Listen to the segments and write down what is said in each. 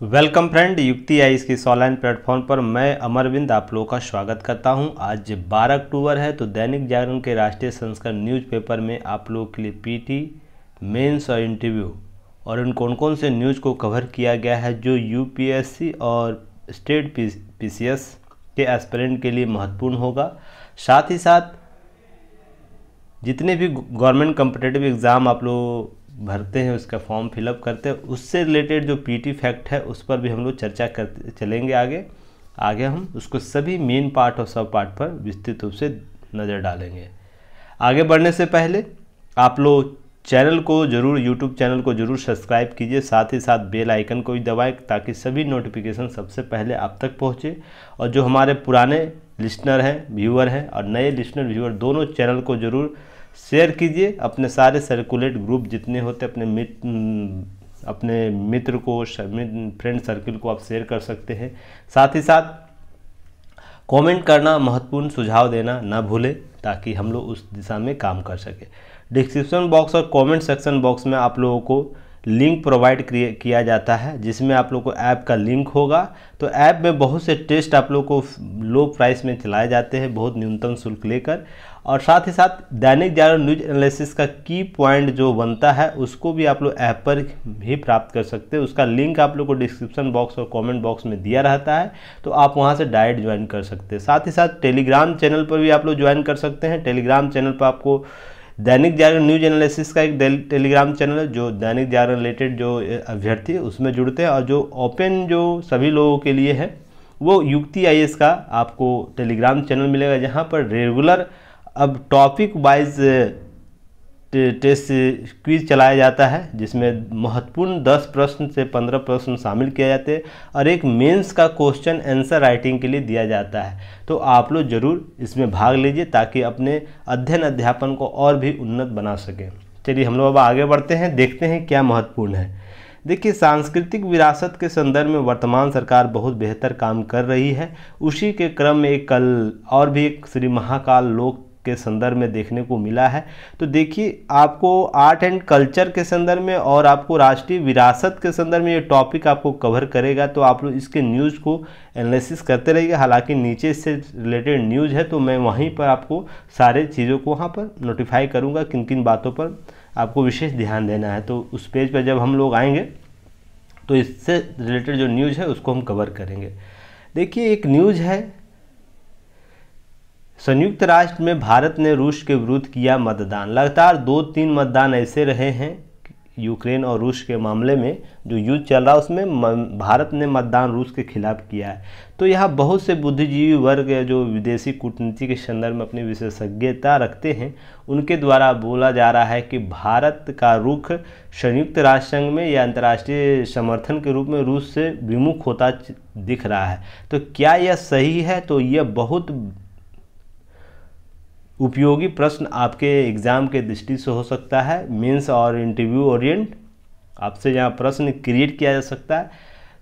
Welcome friend, युक्ति आई इसकी online platform पर। मैं अमरविंद आप लोगों का स्वागत करता हूँ। आज 12 अक्टूबर है तो दैनिक जागरण के राष्ट्रीय संस्करण न्यूज़पेपर में आप लोगों के लिए पीटी मेंस और इंटरव्यू और इन कौन कौन से न्यूज़ को कवर किया गया है, जो यूपीएससी और स्टेट पीसीएस के एस्पिरेंट के लिए महत्वपूर्ण होगा। साथ ही साथ, जितने भी गवर्नमेंट कम्पिटेटिव एग्ज़ाम आप लोग भरते हैं, उसका फॉर्म फिलअप करते हैं। उससे रिलेटेड जो पीटी फैक्ट है, उस पर भी हम लोग चर्चा करते, चलेंगे आगे। आगे हम उसको सभी मेन पार्ट और सब पार्ट पर विस्तृत रूप से नज़र डालेंगे। आगे बढ़ने से पहले आप लोग चैनल को ज़रूर यूट्यूब चैनल को ज़रूर सब्सक्राइब कीजिए। साथ ही साथ बेल आइकन को भी दबाएँ, ताकि सभी नोटिफिकेशन सबसे पहले आप तक पहुँचे। और जो हमारे पुराने लिस्नर हैं व्यूअर हैं और नए लिस्नर व्यूअर दोनों चैनल को ज़रूर शेयर कीजिए, अपने सारे सर्कुलेट ग्रुप जितने होते, अपने मित्र अपने मित्र को फ्रेंड सर्किल को आप शेयर कर सकते हैं। साथ ही साथ कमेंट करना महत्वपूर्ण, सुझाव देना ना भूलें, ताकि हम लोग उस दिशा में काम कर सकें। डिस्क्रिप्शन बॉक्स और कमेंट सेक्शन बॉक्स में आप लोगों को लिंक प्रोवाइड किया जाता है, जिसमें आप लोग को ऐप का लिंक होगा। तो ऐप में बहुत से टेस्ट आप लोग को लो प्राइस में चलाए जाते हैं, बहुत न्यूनतम शुल्क लेकर। और साथ ही साथ दैनिक जागरण न्यूज़ एनालिसिस का की पॉइंट जो बनता है, उसको भी आप लोग ऐप पर भी प्राप्त कर सकते हैं। उसका लिंक आप लोग को डिस्क्रिप्शन बॉक्स और कमेंट बॉक्स में दिया रहता है तो आप वहाँ से डायरेक्ट ज्वाइन कर सकते हैं। साथ ही साथ टेलीग्राम चैनल पर भी आप लोग ज्वाइन कर सकते हैं। टेलीग्राम चैनल पर आपको दैनिक जागरण न्यूज़ एनालिसिस का एक टेलीग्राम चैनल है, जो दैनिक जागरण रिलेटेड जो अभ्यर्थी है, उसमें जुड़ते हैं। और जो ओपन जो सभी लोगों के लिए है, वो युक्ति आई का आपको टेलीग्राम चैनल मिलेगा, जहाँ पर रेगुलर अब टॉपिक वाइज टेस्ट क्विज चलाया जाता है, जिसमें महत्वपूर्ण 10 प्रश्न से 15 प्रश्न शामिल किए जाते हैं और एक मेंस का क्वेश्चन आंसर राइटिंग के लिए दिया जाता है। तो आप लोग ज़रूर इसमें भाग लीजिए ताकि अपने अध्ययन अध्यापन को और भी उन्नत बना सकें। चलिए हम लोग अब आगे बढ़ते हैं, देखते हैं क्या महत्वपूर्ण है। देखिए, सांस्कृतिक विरासत के संदर्भ में वर्तमान सरकार बहुत बेहतर काम कर रही है। उसी के क्रम में कल और भी एक श्री महाकाल लोक के संदर्भ में देखने को मिला है। तो देखिए, आपको आर्ट एंड कल्चर के संदर्भ में और आपको राष्ट्रीय विरासत के संदर्भ में ये टॉपिक आपको कवर करेगा। तो आप लोग इसके न्यूज़ को एनालिसिस करते रहिए हालाँकि नीचे से रिलेटेड न्यूज़ है तो मैं वहीं पर आपको सारे चीज़ों को वहाँ पर नोटिफाई करूँगा किन किन बातों पर आपको विशेष ध्यान देना है। तो उस पेज पर जब हम लोग आएँगे तो इससे रिलेटेड जो न्यूज़ है, उसको हम कवर करेंगे। देखिए, एक न्यूज़ है संयुक्त राष्ट्र में भारत ने रूस के विरुद्ध किया मतदान। लगातार दो तीन मतदान ऐसे रहे हैं, यूक्रेन और रूस के मामले में, जो युद्ध चल रहा है, उसमें भारत ने मतदान रूस के खिलाफ किया है। तो यहाँ बहुत से बुद्धिजीवी वर्ग जो विदेशी कूटनीति के संदर्भ में अपनी विशेषज्ञता रखते हैं। उनके द्वारा बोला जा रहा है कि भारत का रुख संयुक्त राष्ट्र संघ में या अंतर्राष्ट्रीय समर्थन के रूप में रूस से विमुख होता दिख रहा है। तो क्या यह सही है? तो यह बहुत उपयोगी प्रश्न आपके एग्ज़ाम के दृष्टि से हो सकता है। मेंस और इंटरव्यू ओरिएंट, आपसे यहाँ प्रश्न क्रिएट किया जा सकता है।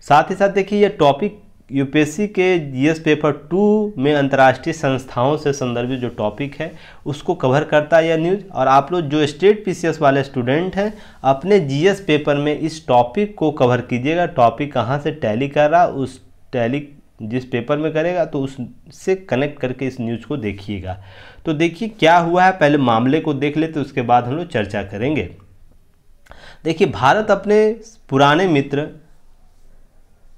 साथ ही साथ देखिए, ये टॉपिक यूपीएससी के जीएस पेपर टू में अंतर्राष्ट्रीय संस्थाओं से संदर्भित जो टॉपिक है, उसको कवर करता है यह न्यूज़। और आप लोग जो स्टेट पीसीएस वाले स्टूडेंट हैं, अपने जीएस पेपर में इस टॉपिक को कवर कीजिएगा। टॉपिक कहाँ से टैली कर रहा, उस टैली जिस पेपर में करेगा तो उससे कनेक्ट करके इस न्यूज़ को देखिएगा। तो देखिए, क्या हुआ है? पहले मामले को देख लेते, उसके बाद हम लोग चर्चा करेंगे। देखिए, भारत अपने पुराने मित्र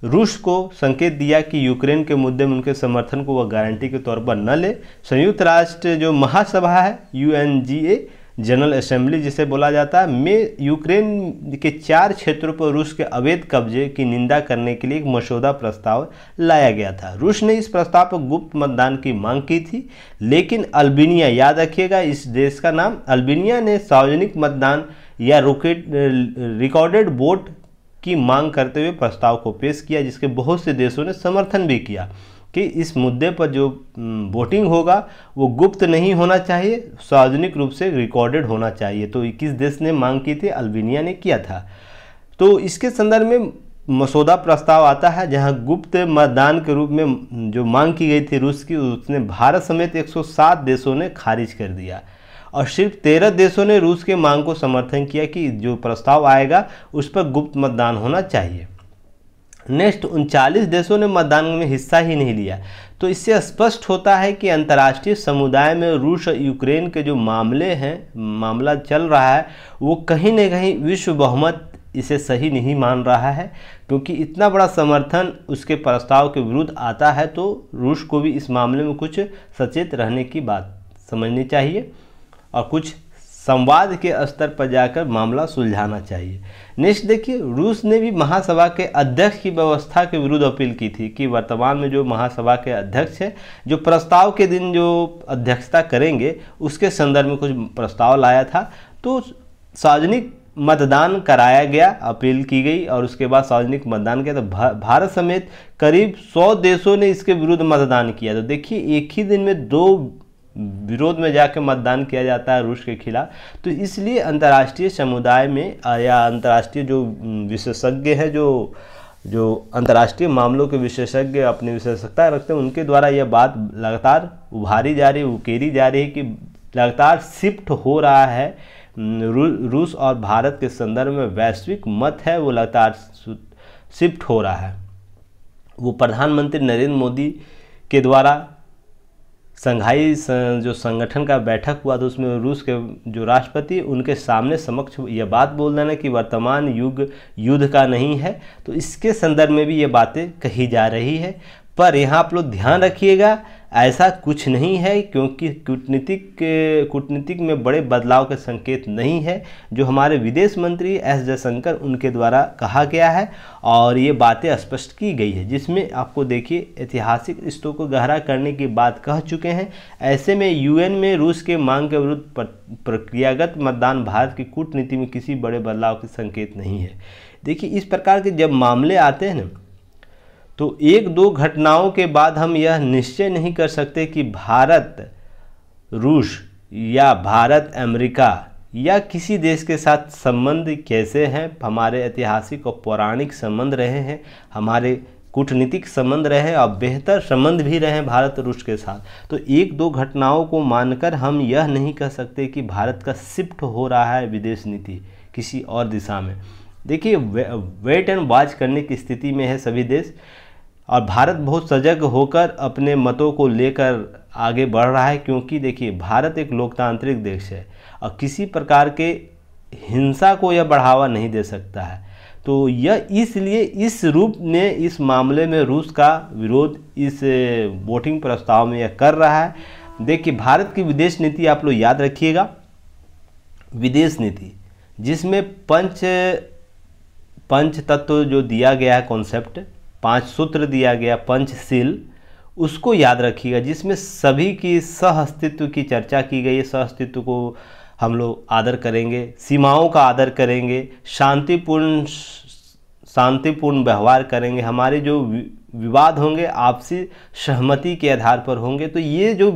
रूस को संकेत दिया कि यूक्रेन के मुद्दे में उनके समर्थन को वह गारंटी के तौर पर न ले। संयुक्त राष्ट्र जो महासभा है यूएनजीए जनरल असेंबली जिसे बोला जाता है, में यूक्रेन के चार क्षेत्रों पर रूस के अवैध कब्जे की निंदा करने के लिए एक मसौदा प्रस्ताव लाया गया था। रूस ने इस प्रस्ताव पर गुप्त मतदान की मांग की थी, लेकिन अल्बेनिया, याद रखिएगा, इस देश का नाम अल्बेनिया ने सार्वजनिक मतदान या रोकेट, रिकॉर्डेड वोट की मांग करते हुए प्रस्ताव को पेश किया, जिसके बहुत से देशों ने समर्थन भी किया। कि इस मुद्दे पर जो वोटिंग होगा, वो गुप्त नहीं होना चाहिए, सार्वजनिक रूप से रिकॉर्डेड होना चाहिए। तो किस देश ने मांग की थी, अल्बेनिया ने किया था। तो इसके संदर्भ में मसौदा प्रस्ताव आता है, जहाँ गुप्त मतदान के रूप में जो मांग की गई थी रूस की, उसने भारत समेत 107 देशों ने खारिज कर दिया। और सिर्फ़ तेरह देशों ने रूस के मांग को समर्थन किया कि जो प्रस्ताव आएगा, उस पर गुप्त मतदान होना चाहिए। नेक्स्ट, उनचालीस देशों ने मतदान में हिस्सा ही नहीं लिया। तो इससे स्पष्ट होता है कि अंतर्राष्ट्रीय समुदाय में रूस और यूक्रेन के जो मामले हैं, मामला चल रहा है, वो कहीं ना कहीं विश्व बहुमत इसे सही नहीं मान रहा है। क्योंकि इतना बड़ा समर्थन उसके प्रस्ताव के विरुद्ध आता है तो रूस को भी इस मामले में कुछ सचेत रहने की बात समझनी चाहिए और कुछ संवाद के स्तर पर जाकर मामला सुलझाना चाहिए। नेक्स्ट देखिए, रूस ने भी महासभा के अध्यक्ष की व्यवस्था के विरुद्ध अपील की थी कि वर्तमान में जो महासभा के अध्यक्ष है, जो प्रस्ताव के दिन जो अध्यक्षता करेंगे, उसके संदर्भ में कुछ प्रस्ताव लाया था। तो सार्वजनिक मतदान कराया गया, अपील की गई और उसके बाद सार्वजनिक मतदान किया। तो भारत समेत करीब 100 देशों ने इसके विरुद्ध मतदान किया। तो देखिए, एक ही दिन में दो विरोध में जाकर मतदान किया जाता है रूस के खिलाफ। तो इसलिए अंतर्राष्ट्रीय समुदाय में या अंतर्राष्ट्रीय जो विशेषज्ञ हैं जो जो अंतर्राष्ट्रीय मामलों के विशेषज्ञ अपनी विशेषज्ञता रखते हैं उनके द्वारा यह बात लगातार उभारी जा रही उकेरी जा रही है कि लगातार शिफ्ट हो रहा है रू, रूस और भारत के संदर्भ में वैश्विक मत है वो लगातार शिफ्ट हो रहा है। वो प्रधानमंत्री नरेंद्र मोदी के द्वारा संघाई जो संगठन का बैठक हुआ था उसमें रूस के जो राष्ट्रपति, उनके सामने समक्ष ये बात बोल देना कि वर्तमान युग, युद्ध का नहीं है। तो इसके संदर्भ में भी ये बातें कही जा रही है। पर यहाँ आप लोग ध्यान रखिएगा, ऐसा कुछ नहीं है क्योंकि कूटनीतिक कूटनीतिक में बड़े बदलाव के संकेत नहीं है, जो हमारे विदेश मंत्री एस जयशंकर उनके द्वारा कहा गया है और ये बातें स्पष्ट की गई है, जिसमें आपको देखिए, ऐतिहासिक रिश्तों को गहरा करने की बात कह चुके हैं। ऐसे में यूएन में रूस के मांग के विरुद्ध प्रक्रियागत मतदान भारत की कूटनीति में किसी बड़े बदलाव के संकेत नहीं है। देखिए, इस प्रकार के जब मामले आते हैं ना तो एक दो घटनाओं के बाद हम यह निश्चय नहीं कर सकते कि भारत रूस या भारत अमेरिका या किसी देश के साथ संबंध कैसे हैं हमारे ऐतिहासिक और पौराणिक संबंध रहे हैं हमारे कूटनीतिक संबंध रहे और बेहतर संबंध भी रहे भारत रूस के साथ। तो एक दो घटनाओं को मानकर हम यह नहीं कह सकते कि भारत का शिफ्ट हो रहा है विदेश नीति किसी और दिशा में। देखिए वे, वेट एंड वॉच करने की स्थिति में है सभी देश। और भारत बहुत सजग होकर अपने मतों को लेकर आगे बढ़ रहा है, क्योंकि देखिए, भारत एक लोकतांत्रिक देश है और किसी प्रकार के हिंसा को यह बढ़ावा नहीं दे सकता है। तो यह इसलिए इस रूप में इस मामले में रूस का विरोध इस वोटिंग प्रस्ताव में यह कर रहा है। देखिए, भारत की विदेश नीति आप लोग याद रखिएगा। विदेश नीति, जिसमें पंच पंच तत्व जो दिया गया है कॉन्सेप्ट पाँच सूत्र दिया गया पंचशील उसको याद रखिएगा, जिसमें सभी की सह अस्तित्व की चर्चा की गई है। सह अस्तित्व को हम लोग आदर करेंगे, सीमाओं का आदर करेंगे, शांतिपूर्ण शांतिपूर्ण व्यवहार करेंगे। हमारे जो विवाद होंगे, आपसी सहमति के आधार पर होंगे। तो ये जो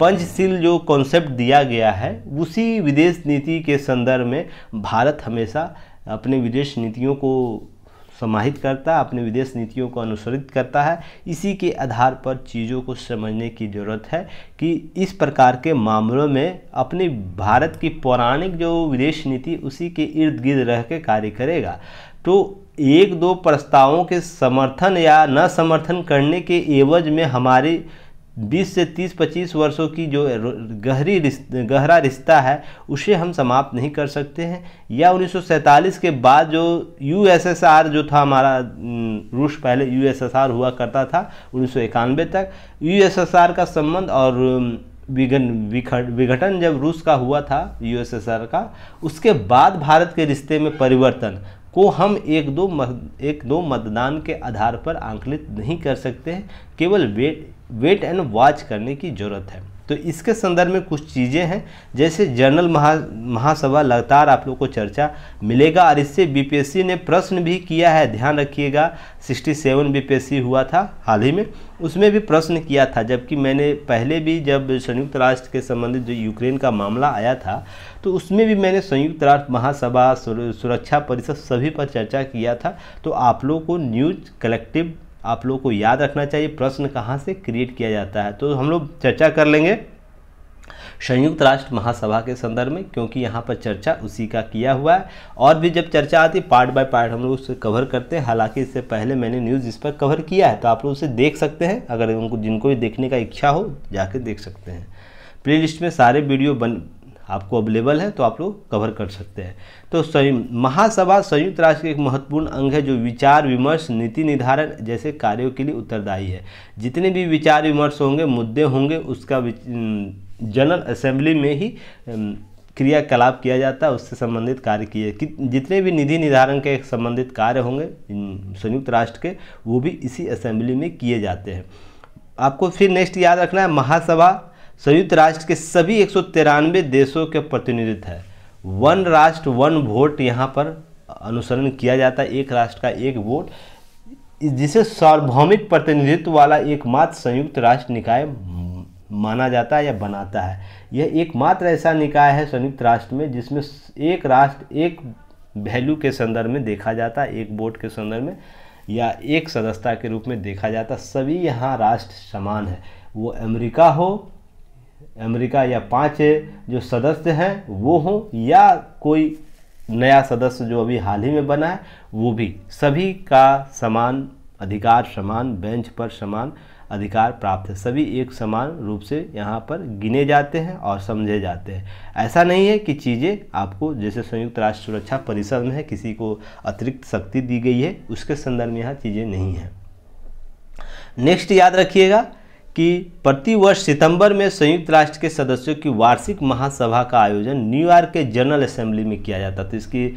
पंचशील जो कॉन्सेप्ट दिया गया है, उसी विदेश नीति के संदर्भ में भारत हमेशा अपने विदेश नीतियों को समाहित करता है, अपने विदेश नीतियों को अनुसरित करता है। इसी के आधार पर चीज़ों को समझने की ज़रूरत है कि इस प्रकार के मामलों में अपने भारत की पौराणिक जो विदेश नीति, उसी के इर्द गिर्द रह के कार्य करेगा। तो एक दो प्रस्तावों के समर्थन या न समर्थन करने के एवज में हमारी 20 से 30-25 वर्षों की जो गहरी गहरा रिश्ता है उसे हम समाप्त नहीं कर सकते हैं। या 1947 के बाद जो यूएसएसआर जो था हमारा रूस पहले यूएसएसआर हुआ करता था उन्नीस सौ इक्यानवे तक यूएसएसआर का संबंध और विघन विघटन जब रूस का हुआ था यूएसएसआर का उसके बाद भारत के रिश्ते में परिवर्तन को हम एक दो मत, एक दो मतदान के आधार पर आंकलित नहीं कर सकते हैं। केवल वेट वेट एंड वॉच करने की ज़रूरत है। तो इसके संदर्भ में कुछ चीज़ें हैं, जैसे जनरल महा, महासभा लगातार आप लोग को चर्चा मिलेगा और इससे बीपीएससी ने प्रश्न भी किया है, ध्यान रखिएगा 67 बीपीएससी हुआ था हाल ही में, उसमें भी प्रश्न किया था, जबकि मैंने पहले भी जब संयुक्त राष्ट्र के संबंधित जो यूक्रेन का मामला आया था तो उसमें भी मैंने संयुक्त राष्ट्र, महासभा सुरक्षा परिषद सभी पर चर्चा किया था। तो आप लोग को न्यूज़ कलेक्टिव आप लोग को याद रखना चाहिए, प्रश्न कहाँ से क्रिएट किया जाता है। तो हम लोग चर्चा कर लेंगे संयुक्त राष्ट्र महासभा के संदर्भ में, क्योंकि यहाँ पर चर्चा उसी का किया हुआ है। और भी जब चर्चा आती है पार्ट बाय पार्ट हम लोग उसे कवर करते हैं। हालाँकि इससे पहले मैंने न्यूज़ इस पर कवर किया है तो आप लोग उसे देख सकते हैं। अगर उनको, जिनको भी देखने का इच्छा हो, जाके देख सकते हैं। प्ले लिस्ट में सारे वीडियो बन, आपको अवेलेबल है तो आप लोग कवर कर सकते हैं। तो महासभा संयुक्त राष्ट्र के एक महत्वपूर्ण अंग है, जो विचार विमर्श, नीति निर्धारण जैसे कार्यों के लिए उत्तरदायी है। जितने भी विचार विमर्श होंगे, मुद्दे होंगे, उसका जनरल असेंबली में ही क्रियाकलाप किया जाता है, उससे संबंधित कार्य किए जितने भी निधि निर्धारण के संबंधित कार्य होंगे संयुक्त राष्ट्र के, वो भी इसी असेंबली में किए जाते हैं। आपको फिर नेक्स्ट याद रखना है, महासभा संयुक्त राष्ट्र के सभी एक सौ तिरानवे देशों के प्रतिनिधित्व है। वन राष्ट्र, वन वोट यहाँ पर अनुसरण किया जाता है, एक राष्ट्र का एक वोट। जिसे सार्वभौमिक प्रतिनिधित्व वाला एकमात्र संयुक्त राष्ट्र निकाय माना जाता है या बनाता है। यह एकमात्र ऐसा निकाय है संयुक्त राष्ट्र में, जिसमें एक राष्ट्र, एक वैल्यू के संदर्भ में देखा जाता है एक वोट के संदर्भ में या एक सदस्यता के रूप में देखा जाता। सभी यहाँ राष्ट्र समान है। वो अमेरिका हो अमेरिका या पाँच जो सदस्य हैं, वो हों या कोई नया सदस्य जो अभी हाल ही में बना है, वो भी सभी का समान अधिकार, समान बेंच पर समान अधिकार प्राप्त है। सभी एक समान रूप से यहाँ पर गिने जाते हैं और समझे जाते हैं। ऐसा नहीं है कि चीज़ें आपको, जैसे संयुक्त राष्ट्र सुरक्षा परिषद में है, किसी को अतिरिक्त शक्ति दी गई है, उसके संदर्भ में यहाँ चीज़ें नहीं हैं। नेक्स्ट याद रखिएगा कि प्रतिवर्ष सितंबर में संयुक्त राष्ट्र के सदस्यों की वार्षिक महासभा का आयोजन न्यूयॉर्क के जनरल असेंबली में किया जाता तो इसकी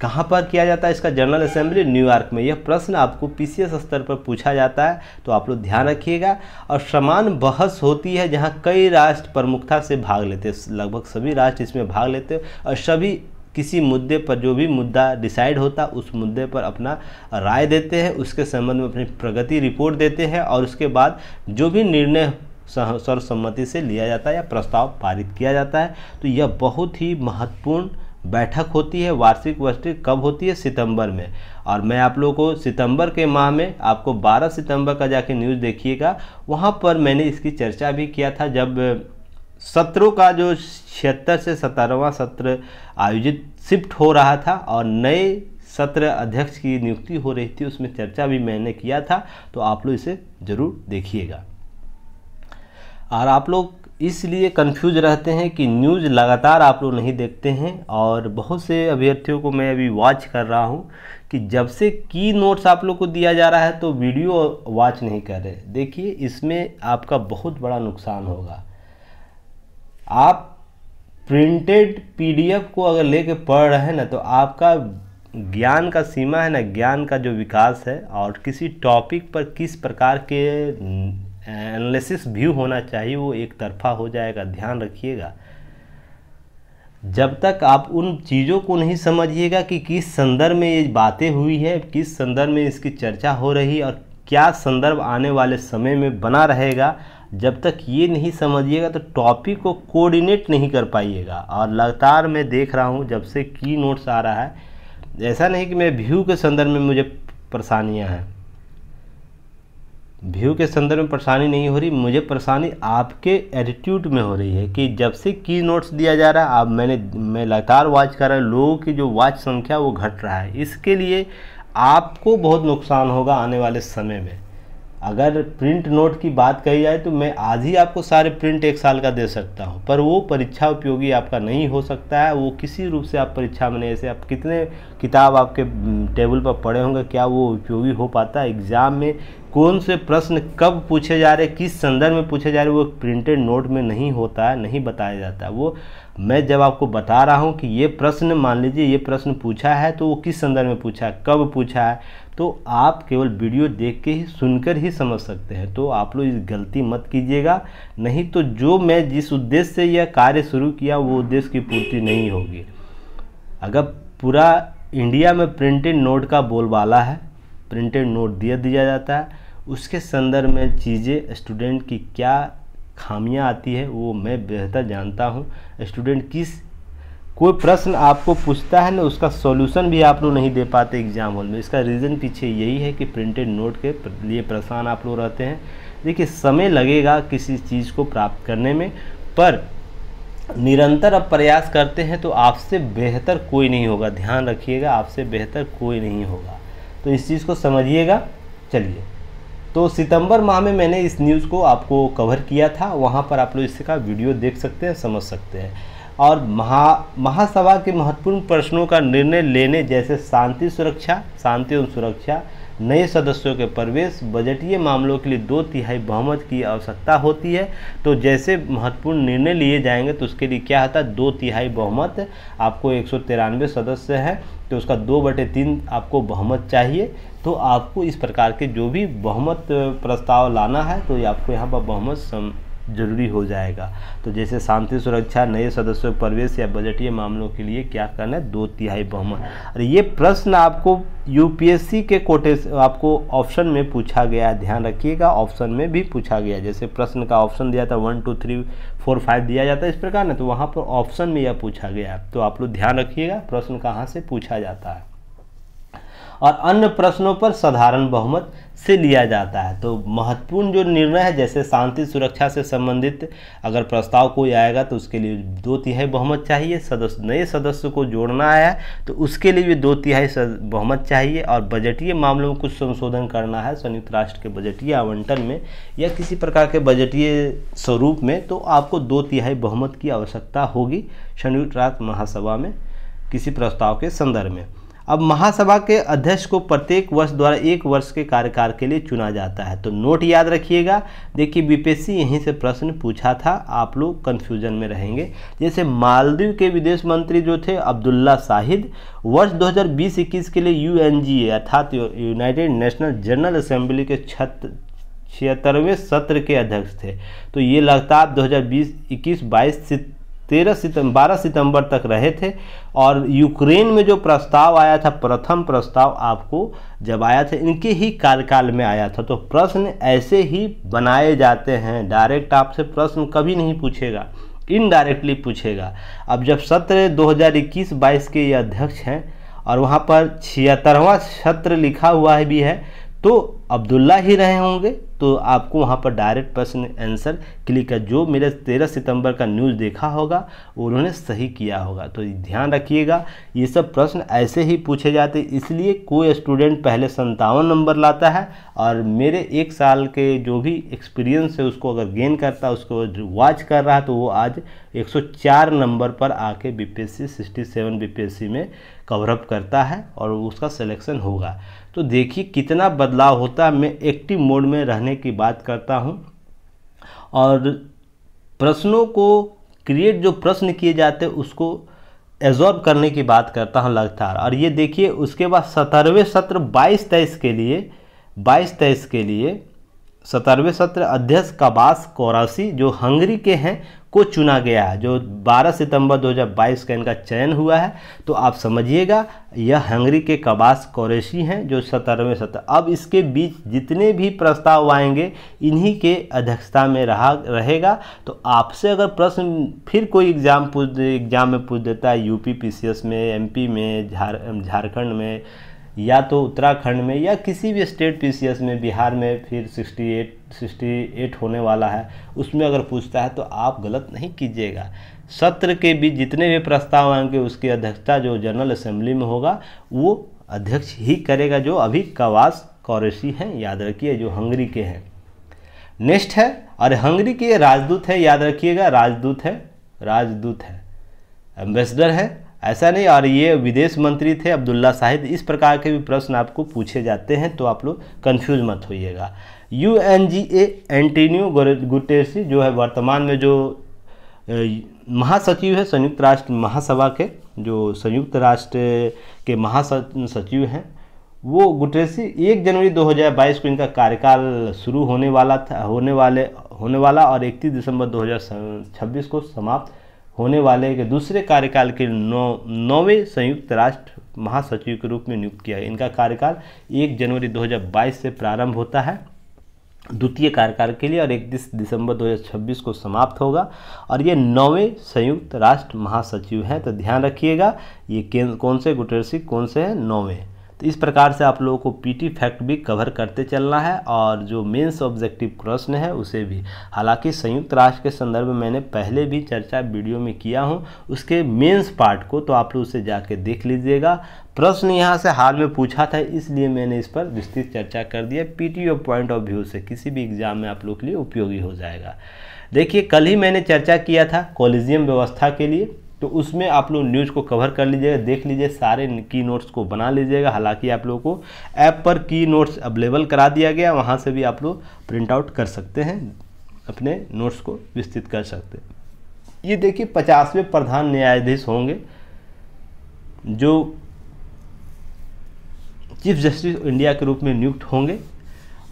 कहाँ पर किया जाता है? इसका जनरल असेंबली न्यूयॉर्क में। यह प्रश्न आपको पीसीएस स्तर पर पूछा जाता है तो आप लोग ध्यान रखिएगा। और समान बहस होती है जहाँ कई राष्ट्र प्रमुखता से भाग लेते हैं। लगभग सभी राष्ट्र इसमें भाग लेते हैं और सभी किसी मुद्दे पर जो भी मुद्दा डिसाइड होता, उस मुद्दे पर अपना राय देते हैं, उसके संबंध में अपनी प्रगति रिपोर्ट देते हैं और उसके बाद जो भी निर्णय सर्वसम्मति से लिया जाता है या प्रस्ताव पारित किया जाता है तो यह बहुत ही महत्वपूर्ण बैठक होती है। वार्षिक वार्षिक कब होती है? सितंबर में। और मैं आप लोगों को सितंबर के माह में आपको 12 सितंबर का जाके न्यूज़ देखिएगा। वहाँ पर मैंने इसकी चर्चा भी किया था जब सत्रों का जो छिहत्तर से सत्तरवा सत्र आयोजित, शिफ्ट हो रहा था और नए सत्र अध्यक्ष की नियुक्ति हो रही थी, उसमें चर्चा भी मैंने किया था तो आप लोग इसे ज़रूर देखिएगा। और आप लोग इसलिए कंफ्यूज रहते हैं कि न्यूज़ लगातार आप लोग नहीं देखते हैं, और बहुत से अभ्यर्थियों को मैं अभी वॉच कर रहा हूँ कि जब से की नोट्स आप लोग को दिया जा रहा है तो वीडियो वॉच नहीं कर रहे। देखिए, इसमें आपका बहुत बड़ा नुकसान होगा। आप प्रिंटेड पीडीएफ को अगर लेके पढ़ रहे हैं ना तो आपका ज्ञान का सीमा है ना, ज्ञान का जो विकास है, और किसी टॉपिक पर किस प्रकार के एनालिसिस व्यू होना चाहिए, वो एक तरफा हो जाएगा, ध्यान रखिएगा। जब तक आप उन चीज़ों को नहीं समझिएगा कि किस संदर्भ में ये बातें हुई है, किस संदर्भ में इसकी चर्चा हो रही है, और क्या संदर्भ आने वाले समय में बना रहेगा जब तक ये नहीं समझिएगा तो टॉपिक को कोऑर्डिनेट नहीं कर पाइएगा। और लगातार मैं देख रहा हूँ, जब से की नोट्स आ रहा है, ऐसा नहीं कि मैं व्यू के संदर्भ में मुझे परेशानियाँ हैं। व्यू के संदर्भ में परेशानी नहीं हो रही, मुझे परेशानी आपके एटीट्यूड में हो रही है कि जब से की नोट्स दिया जा रहा है अब मैंने, मैं लगातार वॉच कर रहा हूँ, लोगों की जो वॉच संख्या वो घट रहा है। इसके लिए आपको बहुत नुकसान होगा आने वाले समय में। अगर प्रिंट नोट की बात कही जाए तो मैं आज ही आपको सारे प्रिंट एक साल का दे सकता हूँ। पर वो परीक्षा उपयोगी आपका नहीं हो सकता है। वो किसी रूप से आप परीक्षा में ऐसे आप कितने किताब आपके टेबल पर पढ़े होंगे, क्या वो उपयोगी हो पाता है? एग्ज़ाम में कौन से प्रश्न कब पूछे जा रहे किस संदर्भ में पूछे जा रहे वो प्रिंटेड नोट में नहीं होता है, नहीं बताया जाता वो मैं जब आपको बता रहा हूँ कि ये प्रश्न, मान लीजिए ये प्रश्न पूछा है तो वो किस संदर्भ में पूछा है, कब पूछा है तो आप केवल वीडियो देख के ही सुनकर ही समझ सकते हैं। तो आप लोग इस गलती मत कीजिएगा। नहीं तो जो मैं जिस उद्देश्य से यह कार्य शुरू किया, वो उद्देश्य की पूर्ति नहीं होगी। अगर पूरा इंडिया में प्रिंटेड नोट का बोलबाला है, प्रिंटेड नोट दिया दिया जाता है, उसके संदर्भ में चीज़ें, स्टूडेंट की क्या खामियाँ आती है, वो मैं बेहतर जानता हूँ। स्टूडेंट किस कोई प्रश्न आपको पूछता है ना, उसका सॉल्यूशन भी आप लोग नहीं दे पाते एग्ज़ाम हॉल में। इसका रीज़न पीछे यही है कि प्रिंटेड नोट के लिए परेशान आप लोग रहते हैं। देखिए, समय लगेगा किसी चीज़ को प्राप्त करने में, पर निरंतर अब प्रयास करते हैं तो आपसे बेहतर कोई नहीं होगा। ध्यान रखिएगा, आपसे बेहतर कोई नहीं होगा। तो इस चीज़ को समझिएगा। चलिए। तो सितंबर माह में मैंने इस न्यूज़ को आपको कवर किया था। वहाँ पर आप लोग इसका वीडियो देख सकते हैं, समझ सकते हैं। और महा, महासभा के महत्वपूर्ण प्रश्नों का निर्णय लेने जैसे शांति सुरक्षा, शांति एवं सुरक्षा, नए सदस्यों के प्रवेश, बजटीय मामलों के लिए दो तिहाई बहुमत की आवश्यकता होती है। तो जैसे महत्वपूर्ण निर्णय लिए जाएँगे तो उसके लिए क्या होता है? दो तिहाई बहुमत। आपको एक सौ तिरानवे सदस्य हैं तो उसका दो बटे तीन आपको बहुमत चाहिए। तो आपको इस प्रकार के जो भी बहुमत प्रस्ताव लाना है तो आपको यहाँ पर बहुमत ज़रूरी हो जाएगा। तो जैसे शांति, सुरक्षा, नए सदस्यों प्रवेश या बजटीय मामलों के लिए क्या करना है? दो तिहाई बहुमत। और ये प्रश्न आपको यूपीएससी के कोटे आपको ऑप्शन में पूछा गया ध्यान रखिएगा, ऑप्शन में भी पूछा गया जैसे प्रश्न का ऑप्शन दिया था, one, two, three, four, five दिया जाता है इस प्रकार ना तो वहाँ पर ऑप्शन में यह पूछा गया तो आप लोग ध्यान रखिएगा, प्रश्न कहाँ से पूछा जाता है? और अन्य प्रश्नों पर साधारण बहुमत से लिया जाता है। तो महत्वपूर्ण जो निर्णय है, जैसे शांति सुरक्षा से संबंधित अगर प्रस्ताव कोई आएगा तो उसके लिए दो तिहाई बहुमत चाहिए। सदस्य, नए सदस्य को जोड़ना है तो उसके लिए भी दो तिहाई बहुमत चाहिए। और बजटीय मामलों में कुछ संशोधन करना है, संयुक्त राष्ट्र के बजटीय आवंटन में या किसी प्रकार के बजटीय स्वरूप में तो आपको दो तिहाई बहुमत की आवश्यकता होगी संयुक्त राष्ट्र महासभा में किसी प्रस्ताव के संदर्भ में। अब महासभा के अध्यक्ष को प्रत्येक वर्ष द्वारा एक वर्ष के कार्यकाल के लिए चुना जाता है। तो नोट याद रखिएगा। देखिए बीपीएससी यहीं से प्रश्न पूछा था। आप लोग कन्फ्यूज़न में रहेंगे। जैसे मालदीव के विदेश मंत्री जो थे, अब्दुल्ला शाहिद वर्ष 2020-21 के लिए यूएनजीए अर्थात यूनाइटेड नेशनल जनरल असेंबली के छत, छिहत्तरवें सत्र के अध्यक्ष थे। तो ये लगातार 2020-21 22 तेरह सितंबर बारह सितंबर तक रहे थे और यूक्रेन में जो प्रस्ताव आया था, प्रथम प्रस्ताव आपको जब आया था, इनके ही कार्यकाल में आया था। तो प्रश्न ऐसे ही बनाए जाते हैं। डायरेक्ट आपसे प्रश्न कभी नहीं पूछेगा, इनडायरेक्टली पूछेगा। अब जब सत्र 2021-22 के ये अध्यक्ष हैं और वहाँ पर छिहत्तरवा सत्र लिखा हुआ है भी है तो अब्दुल्ला ही रहे होंगे। तो आपको वहाँ पर डायरेक्ट प्रश्न आंसर क्लिक कर, जो मेरे तेरह सितंबर का न्यूज़ देखा होगा, उन्होंने सही किया होगा। तो ध्यान रखिएगा, ये सब प्रश्न ऐसे ही पूछे जाते इसलिए कोई स्टूडेंट पहले संतावन नंबर लाता है और मेरे एक साल के जो भी एक्सपीरियंस है, उसको अगर गेन करता है उसको वॉच कर रहा है तो वो आज 104 नंबर पर आके B P S C sixty seven B P S C में कवरअप करता है और उसका सिलेक्शन होगा। तो देखिए कितना बदलाव होता है। मैं एक्टिव मोड में रहने की बात करता हूँ। और प्रश्नों को क्रिएट जो प्रश्न किए जाते हैं, उसको एजॉर्ब करने की बात करता हूँ लगातार। और ये देखिए, उसके बाद सत्रहवें सत्र बाईस तेईस के लिए, बाईस तेईस के लिए सत्रहवें सत्र अध्यक्ष कबास कोरासी जो हंगरी के हैं को चुना गया है। जो 12 सितंबर 2022 का इनका चयन हुआ है तो आप समझिएगा, यह हंगरी के कबास कोरेशी हैं, जो सत्तरवें सत्र। अब इसके बीच जितने भी प्रस्ताव आएँगे, इन्हीं के अध्यक्षता में रहा, रहेगा। तो आपसे अगर प्रश्न फिर कोई एग्ज़ाम पूछ एग्ज़ाम में पूछ देता है, यूपी, पीसीएस में, एमपी में झारखंड में या तो उत्तराखंड में या किसी भी स्टेट पीसीएस में, बिहार में फिर 68 68 होने वाला है, उसमें अगर पूछता है तो आप गलत नहीं कीजिएगा। सत्र के बीच जितने भी प्रस्ताव आएँगे, उसकी अध्यक्षता जो जनरल असेंबली में होगा, वो अध्यक्ष ही करेगा, जो अभी कवास कौरेशी हैं, याद रखिए, जो हंगरी के हैं। नेक्स्ट है और हंगरी के राजदूत है, याद रखिएगा, राजदूत है राजदूत है, एम्बेसडर है ऐसा नहीं, और ये विदेश मंत्री थे अब्दुल्ला शाहिद इस प्रकार के भी प्रश्न आपको पूछे जाते हैं तो आप लोग कन्फ्यूज़ मत होइएगा। U N G A Antonio Guterres जो है वर्तमान में जो महासचिव है, संयुक्त राष्ट्र महासभा के, जो संयुक्त राष्ट्र के महासचिव हैं, वो गुटेसी एक जनवरी 2022 को इनका कार्यकाल शुरू होने वाला था, होने वाले, होने वाला और 31 दिसंबर 2026 को समाप्त होने वाले के दूसरे कार्यकाल के नौ, नौवें संयुक्त राष्ट्र महासचिव के रूप में नियुक्त किया है इनका कार्यकाल एक जनवरी 2022 से प्रारंभ होता है, द्वितीय कार्यकाल के लिए, और इकतीस दिसंबर 2026 को समाप्त होगा। और ये नौवें संयुक्त राष्ट्र महासचिव हैं तो ध्यान रखिएगा, ये कौन से? गुटेरसी, कौन से हैं? नौवें। तो इस प्रकार से आप लोगों को पीटी फैक्ट भी कवर करते चलना है और जो मेंस ऑब्जेक्टिव प्रश्न है, उसे भी। हालाँकि संयुक्त राष्ट्र के संदर्भ में मैंने पहले भी चर्चा वीडियो में किया हूँ, उसके मेंस पार्ट को तो आप लोग उसे जाके देख लीजिएगा। प्रश्न यहाँ से हाल में पूछा था, इसलिए मैंने इस पर विस्तृत चर्चा कर दिया पी पॉइंट ऑफ़ व्यू से किसी भी एग्ज़ाम में आप लोग के लिए उपयोगी हो जाएगा। देखिए, कल ही मैंने चर्चा किया था कॉलेजियम व्यवस्था के लिए। तो उसमें आप लोग न्यूज़ को कवर कर लीजिएगा, देख लीजिए, सारे की नोट्स को बना लीजिएगा। हालाँकि आप लोगों को ऐप पर की नोट्स अवेलेबल करा दिया गया, वहाँ से भी आप लोग प्रिंट आउट कर सकते हैं, अपने नोट्स को विस्तृत कर सकते हैं। ये देखिए, पचासवें प्रधान न्यायाधीश होंगे, जो चीफ जस्टिस इंडिया के रूप में नियुक्त होंगे।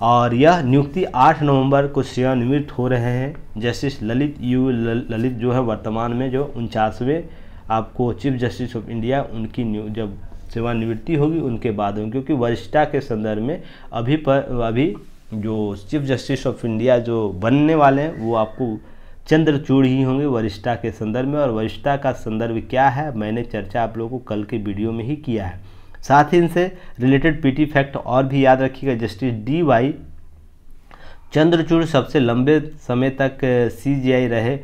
और यह नियुक्ति 8 नवंबर को सेवानिवृत्त हो रहे हैं। जस्टिस ललित यू ललित जो है वर्तमान में जो उनचासवें आपको चीफ जस्टिस ऑफ़ इंडिया उनकी जब सेवानिवृत्ति होगी उनके बाद होगी, क्योंकि वरिष्ठता के संदर्भ में अभी पर अभी जो चीफ जस्टिस ऑफ़ इंडिया जो बनने वाले हैं, वो आपको चंद्रचूड़ ही होंगे वरिष्ठता के संदर्भ में। और वरिष्ठता का संदर्भ क्या है, मैंने चर्चा आप लोगों को कल के वीडियो में ही किया है। साथ ही इनसे रिलेटेड पीटी फैक्ट और भी याद रखिएगा, जस्टिस डी वाई चंद्रचूड़ सबसे लंबे समय तक सीजीआई रहे।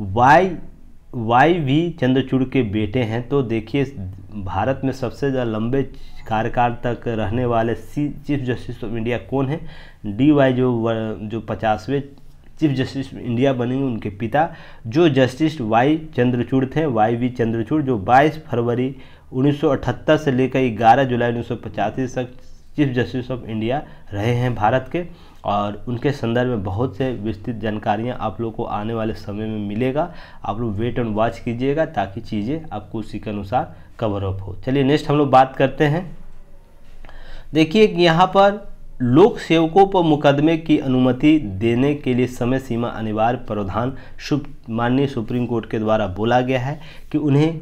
वाई वाई भी चंद्रचूड़ के बेटे हैं तो देखिए, भारत में सबसे ज़्यादा लंबे कार्यकाल तक रहने वाले सी चीफ जस्टिस ऑफ़ इंडिया कौन है? डी वाई जो जो पचासवें चीफ जस्टिस इंडिया बनेंगे उनके पिता, जो जस्टिस वाई चंद्रचूड़ थे वाई वी चंद्रचूड़, जो 22 फरवरी 1978 से लेकर 11 जुलाई उन्नीस सौ पचासी तक चीफ जस्टिस ऑफ़ इंडिया रहे हैं भारत के, और उनके संदर्भ में बहुत से विस्तृत जानकारियाँ आप लोग को आने वाले समय में मिलेगा। आप लोग वेट एंड वॉच कीजिएगा ताकि चीज़ें आपको उसी के अनुसार कवर अप हो। चलिए नेक्स्ट हम लोग बात करते हैं। देखिए यहाँ पर लोक सेवकों पर मुकदमे की अनुमति देने के लिए समय सीमा अनिवार्य प्रावधान माननीय सुप्रीम कोर्ट के द्वारा बोला गया है कि उन्हें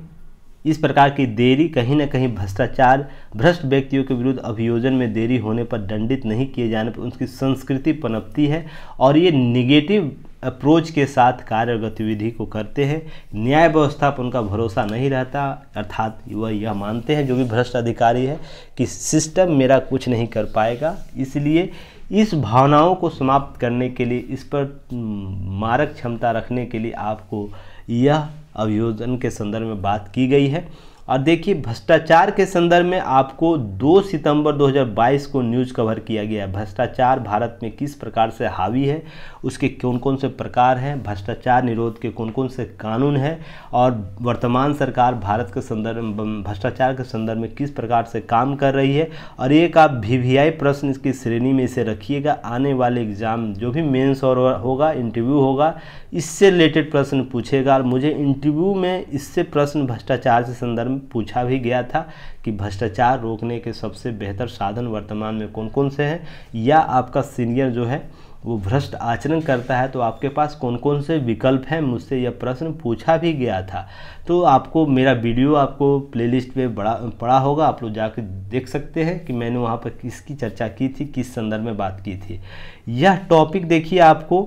इस प्रकार की देरी, कहीं ना कहीं भ्रष्टाचार, भ्रष्ट व्यक्तियों के विरुद्ध अभियोजन में देरी होने पर दंडित नहीं किए जाने पर उनकी संस्कृति पनपती है और ये निगेटिव अप्रोच के साथ कार्य गतिविधि को करते हैं। न्याय व्यवस्था पर उनका भरोसा नहीं रहता, अर्थात वह यह मानते हैं, जो भी भ्रष्ट अधिकारी है, कि सिस्टम मेरा कुछ नहीं कर पाएगा। इसलिए इस भावनाओं को समाप्त करने के लिए, इस पर मारक क्षमता रखने के लिए आपको यह अभियोजन के संदर्भ में बात की गई है। और देखिए, भ्रष्टाचार के संदर्भ में आपको 2 सितंबर 2022 को न्यूज़ कवर किया गया है। भ्रष्टाचार भारत में किस प्रकार से हावी है, उसके कौन कौन से प्रकार हैं, भ्रष्टाचार निरोध के कौन कौन से कानून हैं, और वर्तमान सरकार भारत के संदर्भ में भ्रष्टाचार के संदर्भ में किस प्रकार से काम कर रही है? और एक आप वी प्रश्न इसकी श्रेणी में इसे रखिएगा। आने वाले एग्ज़ाम जो भी मेन्स और होगा, इंटरव्यू होगा, इससे रिलेटेड प्रश्न पूछेगा। और मुझे इंटरव्यू में इससे प्रश्न भ्रष्टाचार से संदर्भ पूछा भी गया था कि भ्रष्टाचार रोकने के सबसे बेहतर साधन वर्तमान में कौन कौन से हैं? या आपका सीनियर जो है, वो भ्रष्ट आचरण करता है तो आपके पास कौन कौन से विकल्प हैं? मुझसे यह प्रश्न पूछा भी गया था। तो आपको मेरा वीडियो आपको प्लेलिस्ट में बड़ा, पड़ा होगा, आप लोग जाकर देख सकते हैं कि मैंने वहाँ पर किसकी चर्चा की थी, किस संदर्भ में बात की थी। यह टॉपिक देखिए आपको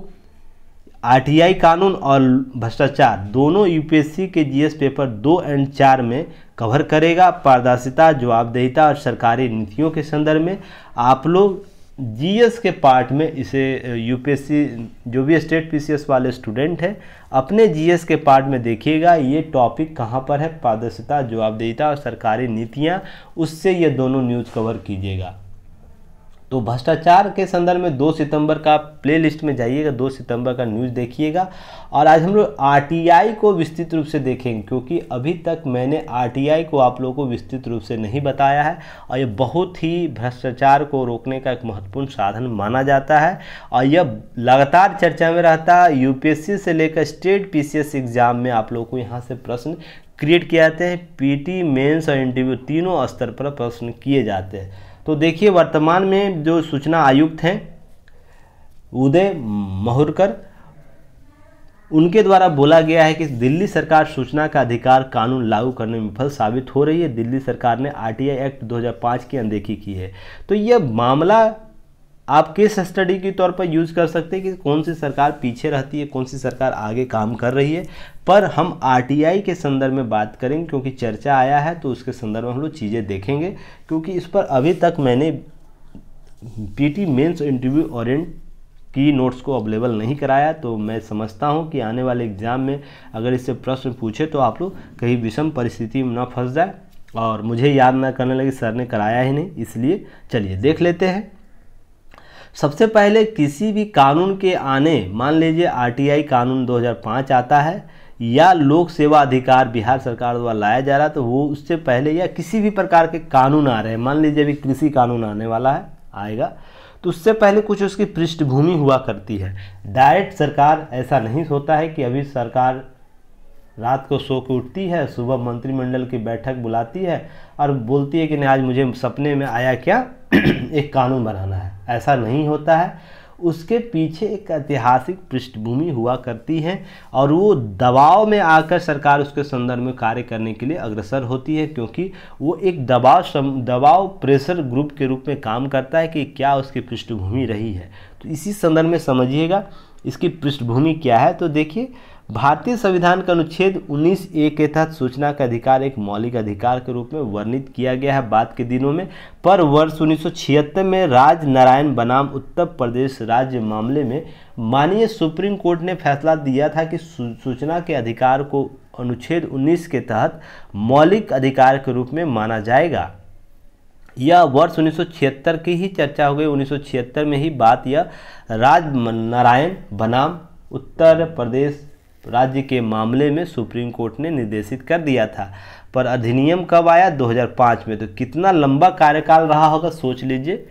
आरटीआई कानून और भ्रष्टाचार दोनों यूपीएससी के जीएस पेपर दो एंड चार में कवर करेगा। पारदर्शिता, जवाबदेहिता और सरकारी नीतियों के संदर्भ में आप लोग जीएस के पार्ट में इसे यूपीएससी, जो भी स्टेट पीसीएस वाले स्टूडेंट हैं, अपने जीएस के पार्ट में देखिएगा, ये टॉपिक कहाँ पर है? पारदर्शिता, जवाबदेहिता और सरकारी नीतियाँ, उससे ये दोनों न्यूज़ कवर कीजिएगा। तो भ्रष्टाचार के संदर्भ में 2 सितंबर का प्लेलिस्ट में जाइएगा 2 सितंबर का न्यूज़ देखिएगा। और आज हम लोग आरटीआई को विस्तृत रूप से देखेंगे, क्योंकि अभी तक मैंने आरटीआई को आप लोगों को विस्तृत रूप से नहीं बताया है। और ये बहुत ही भ्रष्टाचार को रोकने का एक महत्वपूर्ण साधन माना जाता है। और यह लगातार चर्चा में रहता है। यूपीएससी से लेकर स्टेट पीसीएस एग्ज़ाम में आप लोगों को यहाँ से प्रश्न क्रिएट किए जाते हैं। पीटी मेंस और इंटरव्यू तीनों स्तर पर प्रश्न किए जाते हैं। तो देखिए वर्तमान में जो सूचना आयुक्त हैं, उदय महुरकर, उनके द्वारा बोला गया है कि दिल्ली सरकार सूचना का अधिकार कानून लागू करने में विफल साबित हो रही है। दिल्ली सरकार ने आरटीआई एक्ट 2005 की अनदेखी की है। तो यह मामला आप किस स्टडी के तौर पर यूज़ कर सकते हैं कि कौन सी सरकार पीछे रहती है, कौन सी सरकार आगे काम कर रही है। पर हम आरटीआई के संदर्भ में बात करेंगे, क्योंकि चर्चा आया है तो उसके संदर्भ में हम लोग चीज़ें देखेंगे। क्योंकि इस पर अभी तक मैंने पीटी मेंस इंटरव्यू ओरेंट की नोट्स को अवेलेबल नहीं कराया तो मैं समझता हूँ कि आने वाले एग्ज़ाम में अगर इससे प्रश्न पूछे तो आप लोग कहीं विषम परिस्थिति में न फंस जाए। और मुझे याद ना करने लगे, सर ने कराया ही नहीं, इसलिए चलिए देख लेते हैं। सबसे पहले किसी भी कानून के आने, मान लीजिए आरटीआई कानून 2005 आता है, या लोक सेवा अधिकार बिहार सरकार द्वारा लाया जा रहा है तो वो उससे पहले या किसी भी प्रकार के कानून आ रहे हैं। मान लीजिए अभी कृषि कानून आने वाला है, आएगा तो उससे पहले कुछ उसकी पृष्ठभूमि हुआ करती है। डायरेक्ट सरकार, ऐसा नहीं होता है कि अभी सरकार रात को सो के उठती है, सुबह मंत्रिमंडल की बैठक बुलाती है और बोलती है कि नहीं, आज मुझे सपने में आया क्या? एक कानून बनाना है। ऐसा नहीं होता है। उसके पीछे एक ऐतिहासिक पृष्ठभूमि हुआ करती है और वो दबाव में आकर सरकार उसके संदर्भ में कार्य करने के लिए अग्रसर होती है क्योंकि वो एक दबाव दबाव प्रेशर ग्रुप के रूप में काम करता है कि क्या उसकी पृष्ठभूमि रही है। तो इसी संदर्भ में समझिएगा, इसकी पृष्ठभूमि क्या है? तो देखिए भारतीय संविधान का अनुच्छेद 19 ए के तहत सूचना का अधिकार एक मौलिक अधिकार के रूप में वर्णित किया गया है बाद के दिनों में। पर वर्ष उन्नीस सौ छिहत्तर में राज नारायण बनाम उत्तर प्रदेश राज्य मामले में माननीय सुप्रीम कोर्ट ने फैसला दिया था कि सूचना के अधिकार को अनुच्छेद 19 के तहत मौलिक अधिकार के रूप में माना जाएगा। यह वर्ष उन्नीस सौ छिहत्तर की ही चर्चा हो गई। उन्नीस सौ छिहत्तर में ही बात यह राज नारायण बनाम उत्तर प्रदेश राज्य के मामले में सुप्रीम कोर्ट ने निर्देशित कर दिया था। पर अधिनियम कब आया? 2005 में। तो कितना लंबा कार्यकाल रहा होगा? सोच लीजिए।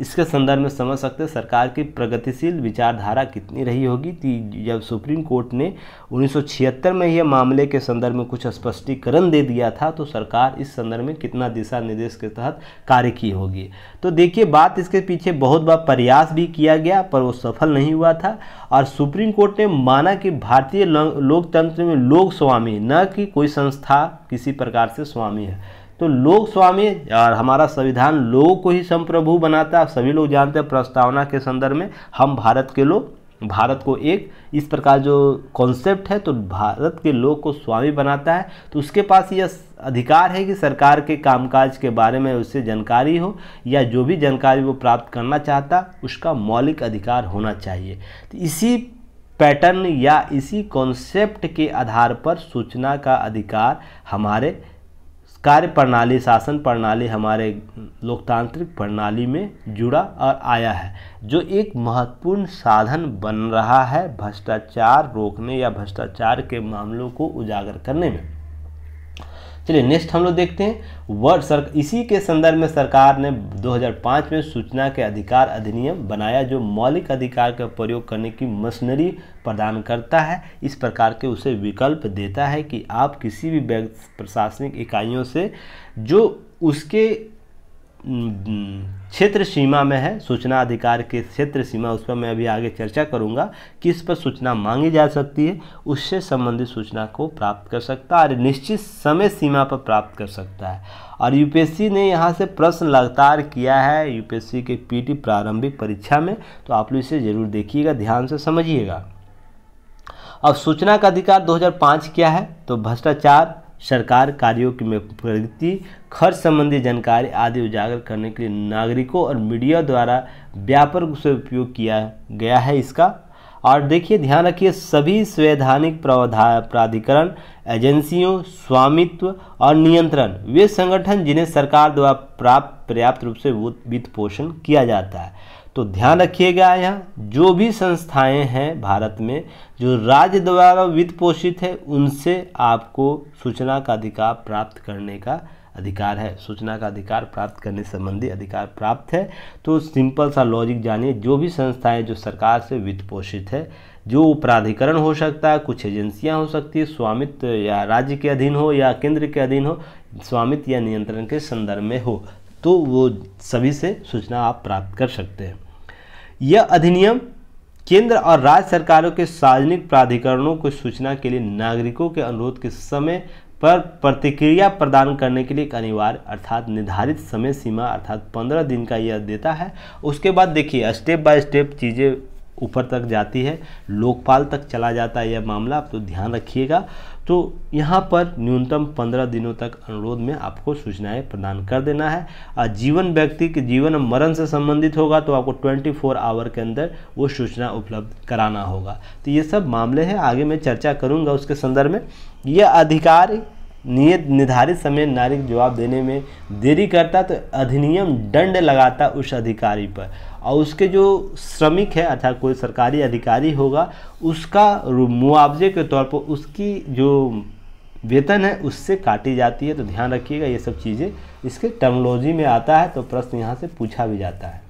इसके संदर्भ में समझ सकते हैं, सरकार की प्रगतिशील विचारधारा कितनी रही होगी? कि जब सुप्रीम कोर्ट ने 1976 में यह मामले के संदर्भ में कुछ स्पष्टीकरण दे दिया था तो सरकार इस संदर्भ में कितना दिशा निर्देश के तहत कार्य की होगी? तो देखिए, बात इसके पीछे बहुत बार प्रयास भी किया गया, पर वो सफल नहीं हुआ था। और सुप्रीम कोर्ट ने माना कि भारतीय लोकतंत्र में लोक स्वामी न कि कोई संस्था किसी प्रकार से स्वामी है। तो लोक स्वामी और हमारा संविधान लोगों को ही संप्रभु बनाता है सभी लोग जानते हैं प्रस्तावना के संदर्भ में हम भारत के लोग, भारत को एक, इस प्रकार जो कॉन्सेप्ट है तो भारत के लोग को स्वामी बनाता है। तो उसके पास यह अधिकार है कि सरकार के कामकाज के बारे में उससे जानकारी हो या जो भी जानकारी वो प्राप्त करना चाहता, उसका मौलिक अधिकार होना चाहिए। तो इसी पैटर्न या इसी कॉन्सेप्ट के आधार पर सूचना का अधिकार हमारे कार्य प्रणाली शासन प्रणाली हमारे लोकतांत्रिक प्रणाली में जुड़ा और आया है, जो एक महत्वपूर्ण साधन बन रहा है भ्रष्टाचार रोकने या भ्रष्टाचार के मामलों को उजागर करने में। चलिए नेक्स्ट हम लोग देखते हैं। वर्ड सर इसी के संदर्भ में सरकार ने 2005 में सूचना के अधिकार अधिनियम बनाया, जो मौलिक अधिकार का प्रयोग करने की मशीनरी प्रदान करता है। इस प्रकार के उसे विकल्प देता है कि आप किसी भी प्रशासनिक इकाइयों से जो उसके क्षेत्र सीमा में है, सूचना अधिकार के क्षेत्र सीमा, उस पर मैं अभी आगे चर्चा करूँगा, किस पर सूचना मांगी जा सकती है, उससे संबंधित सूचना को प्राप्त कर सकता है और निश्चित समय सीमा पर प्राप्त कर सकता है। और यूपीएससी ने यहाँ से प्रश्न लगातार किया है यूपीएससी के पीटी प्रारंभिक परीक्षा में तो आप लोग इसे ज़रूर देखिएगा, ध्यान से समझिएगा। अब सूचना का अधिकार 2005 क्या है तो भ्रष्टाचार, सरकार कार्यों की प्रगति, खर्च संबंधी जानकारी आदि उजागर करने के लिए नागरिकों और मीडिया द्वारा व्यापक से उपयोग किया गया है इसका। और देखिए, ध्यान रखिए, सभी संवैधानिक प्राधिकरण, एजेंसियों, स्वामित्व और नियंत्रण, वे संगठन जिन्हें सरकार द्वारा प्राप्त, पर्याप्त रूप से वित्त पोषण किया जाता है। तो ध्यान रखिएगा यहाँ, जो भी संस्थाएँ हैं भारत में, जो राज्य द्वारा वित्त पोषित है, उनसे आपको सूचना का अधिकार प्राप्त करने का अधिकार है। सूचना का अधिकार प्राप्त करने संबंधी अधिकार प्राप्त है। तो सिंपल सा लॉजिक जानिए, जो भी संस्थाएँ जो सरकार से वित्त पोषित है, जो प्राधिकरण हो सकता है, कुछ एजेंसियाँ हो सकती है, स्वामित्व या राज्य के अधीन हो या केंद्र के अधीन हो, स्वामित्व या नियंत्रण के संदर्भ में हो तो वो सभी से सूचना आप प्राप्त कर सकते हैं। यह अधिनियम केंद्र और राज्य सरकारों के सार्वजनिक प्राधिकरणों को सूचना के लिए नागरिकों के अनुरोध के समय पर प्रतिक्रिया प्रदान करने के लिए एक अनिवार्य अर्थात निर्धारित समय सीमा अर्थात पंद्रह दिन का यह देता है। उसके बाद देखिए, स्टेप बाय स्टेप चीज़ें ऊपर तक जाती है, लोकपाल तक चला जाता है यह मामला। आप तो ध्यान रखिएगा। तो यहाँ पर न्यूनतम पंद्रह दिनों तक अनुरोध में आपको सूचनाएँ प्रदान कर देना है। और जीवन व्यक्ति के जीवन मरण से संबंधित होगा तो आपको 24 फोर आवर के अंदर वो सूचना उपलब्ध कराना होगा। तो ये सब मामले हैं, आगे मैं चर्चा करूँगा उसके संदर्भ में। यह अधिकार नियत निर्धारित समय नागरिक जवाब देने में देरी करता तो अधिनियम दंड लगाता उस अधिकारी पर। और उसके जो श्रमिक है अर्थात कोई सरकारी अधिकारी होगा, उसका मुआवजे के तौर पर उसकी जो वेतन है उससे काटी जाती है। तो ध्यान रखिएगा ये सब चीज़ें। इसके टर्मोलॉजी में आता है तो प्रश्न यहाँ से पूछा भी जाता है।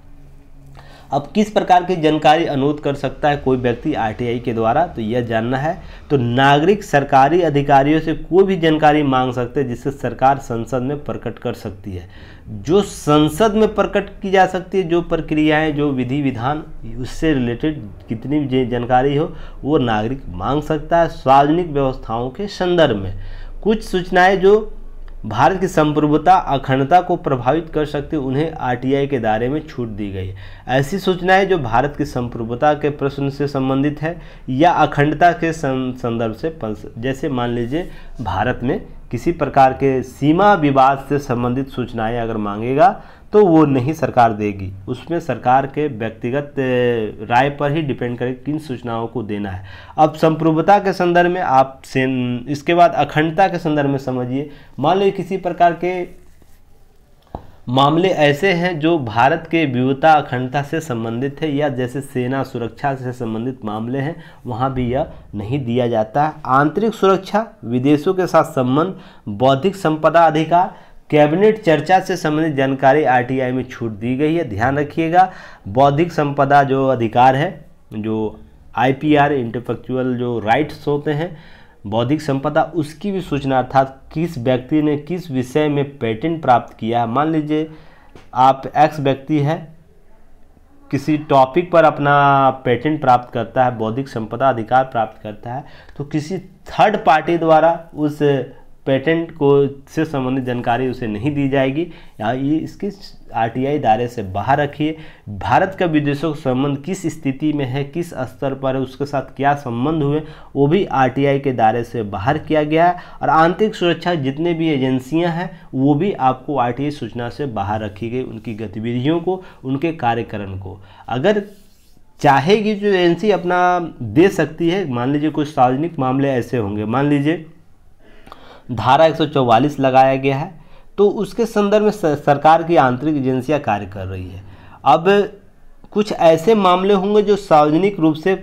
अब किस प्रकार की जानकारी अनुरोध कर सकता है कोई व्यक्ति आरटीआई के द्वारा तो यह जानना है। तो नागरिक सरकारी अधिकारियों से कोई भी जानकारी मांग सकते हैं, जिससे सरकार संसद में प्रकट कर सकती है। जो संसद में प्रकट की जा सकती है, जो प्रक्रियाएँ, जो विधि विधान उससे रिलेटेड कितनी भी जानकारी हो, वो नागरिक मांग सकता है सार्वजनिक व्यवस्थाओं के संदर्भ में। कुछ सूचनाएँ जो भारत की संप्रभुता, अखंडता को प्रभावित कर सकती, उन्हें आरटीआई के दायरे में छूट दी गई। ऐसी सूचनाएँ जो भारत की संप्रभुता के प्रश्न से संबंधित है या अखंडता के संदर्भ से जैसे मान लीजिए, भारत में किसी प्रकार के सीमा विवाद से संबंधित सूचनाएँ अगर मांगेगा तो वो नहीं सरकार देगी। उसमें सरकार के व्यक्तिगत राय पर ही डिपेंड करे किन सूचनाओं को देना है। अब संप्रभुता के संदर्भ में आप इसके बाद अखंडता के संदर्भ में समझिए। मान लीजिए किसी प्रकार के मामले ऐसे हैं जो भारत के विविधता, अखंडता से संबंधित है या जैसे सेना सुरक्षा से संबंधित मामले हैं, वहाँ भी यह नहीं दिया जाता। आंतरिक सुरक्षा, विदेशों के साथ संबंध, बौद्धिक संपदा अधिकार कैबिनेट चर्चा से संबंधित जानकारी आरटीआई में छूट दी गई है। ध्यान रखिएगा, बौद्धिक संपदा जो अधिकार है, जो आईपीआर इंटेलेक्चुअल जो राइट्स होते हैं, बौद्धिक संपदा, उसकी भी सूचना अर्थात किस व्यक्ति ने किस विषय में पेटेंट प्राप्त किया। है मान लीजिए, आप एक्स व्यक्ति है, किसी टॉपिक पर अपना पेटेंट प्राप्त करता है, बौद्धिक संपदा अधिकार प्राप्त करता है तो किसी थर्ड पार्टी द्वारा उस पेटेंट को से संबंधित जानकारी उसे नहीं दी जाएगी। या ये इसकी आरटीआई दायरे से बाहर रखिए। भारत का विदेशों का संबंध किस स्थिति में है, किस स्तर पर है, उसके साथ क्या संबंध हुए, वो भी आरटीआई के दायरे से बाहर किया गया है। और आंतरिक सुरक्षा जितने भी एजेंसियाँ हैं, वो भी आपको आरटीआई सूचना से बाहर रखी गई, उनकी गतिविधियों को, उनके कार्यक्रम को। अगर चाहेगी जो एजेंसी अपना दे सकती है। मान लीजिए कुछ सार्वजनिक मामले ऐसे होंगे। मान लीजिए धारा 144 लगाया गया है तो उसके संदर्भ में सरकार की आंतरिक एजेंसियाँ कार्य कर रही है। अब कुछ ऐसे मामले होंगे जो सार्वजनिक रूप से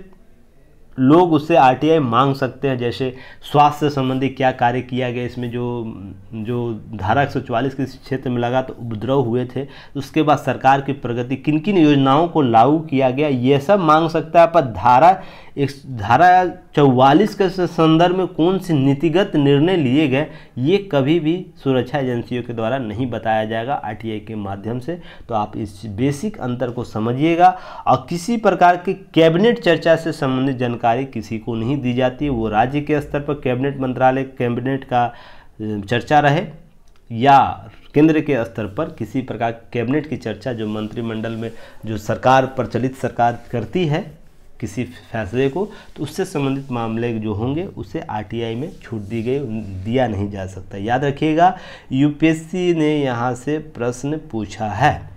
लोग उससे आरटीआई मांग सकते हैं, जैसे स्वास्थ्य संबंधी क्या कार्य किया गया, इसमें जो जो धारा एक सौ चौवालीस के क्षेत्र में लगा तो उपद्रव हुए थे, उसके बाद सरकार की प्रगति किन किन योजनाओं को लागू किया गया, ये सब मांग सकता है। पर धारा एक धारा चौवालीस के संदर्भ में कौन से नीतिगत निर्णय लिए गए, ये कभी भी सुरक्षा एजेंसियों के द्वारा नहीं बताया जाएगा आरटीआई के माध्यम से। तो आप इस बेसिक अंतर को समझिएगा और किसी प्रकार की कैबिनेट चर्चा से संबंधित जानकारी किसी को नहीं दी जाती। वो राज्य के स्तर पर कैबिनेट मंत्रालय, कैबिनेट का चर्चा रहे या केंद्र के स्तर पर किसी प्रकार कैबिनेट की चर्चा जो मंत्रिमंडल में, जो सरकार, प्रचलित सरकार करती है किसी फैसले को तो उससे संबंधित मामले जो होंगे, उसे आरटीआई में छूट दी गई, दिया नहीं जा सकता। याद रखिएगा, यूपीएससी ने यहाँ से प्रश्न पूछा है।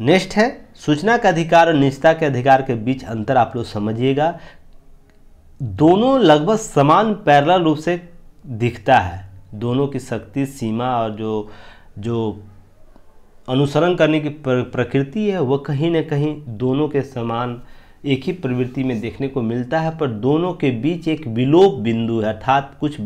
नेक्स्ट है, सूचना का अधिकार और निजता के अधिकार के बीच अंतर आप लोग समझिएगा। दोनों लगभग समान पैरल रूप से दिखता है। दोनों की शक्ति, सीमा और जो जो अनुसरण करने की प्रकृति है, वह कहीं ना कहीं दोनों के समान एक ही प्रवृत्ति में देखने को मिलता है, पर दोनों के बीच एक विलोप बिंदु है, अर्थात कुछ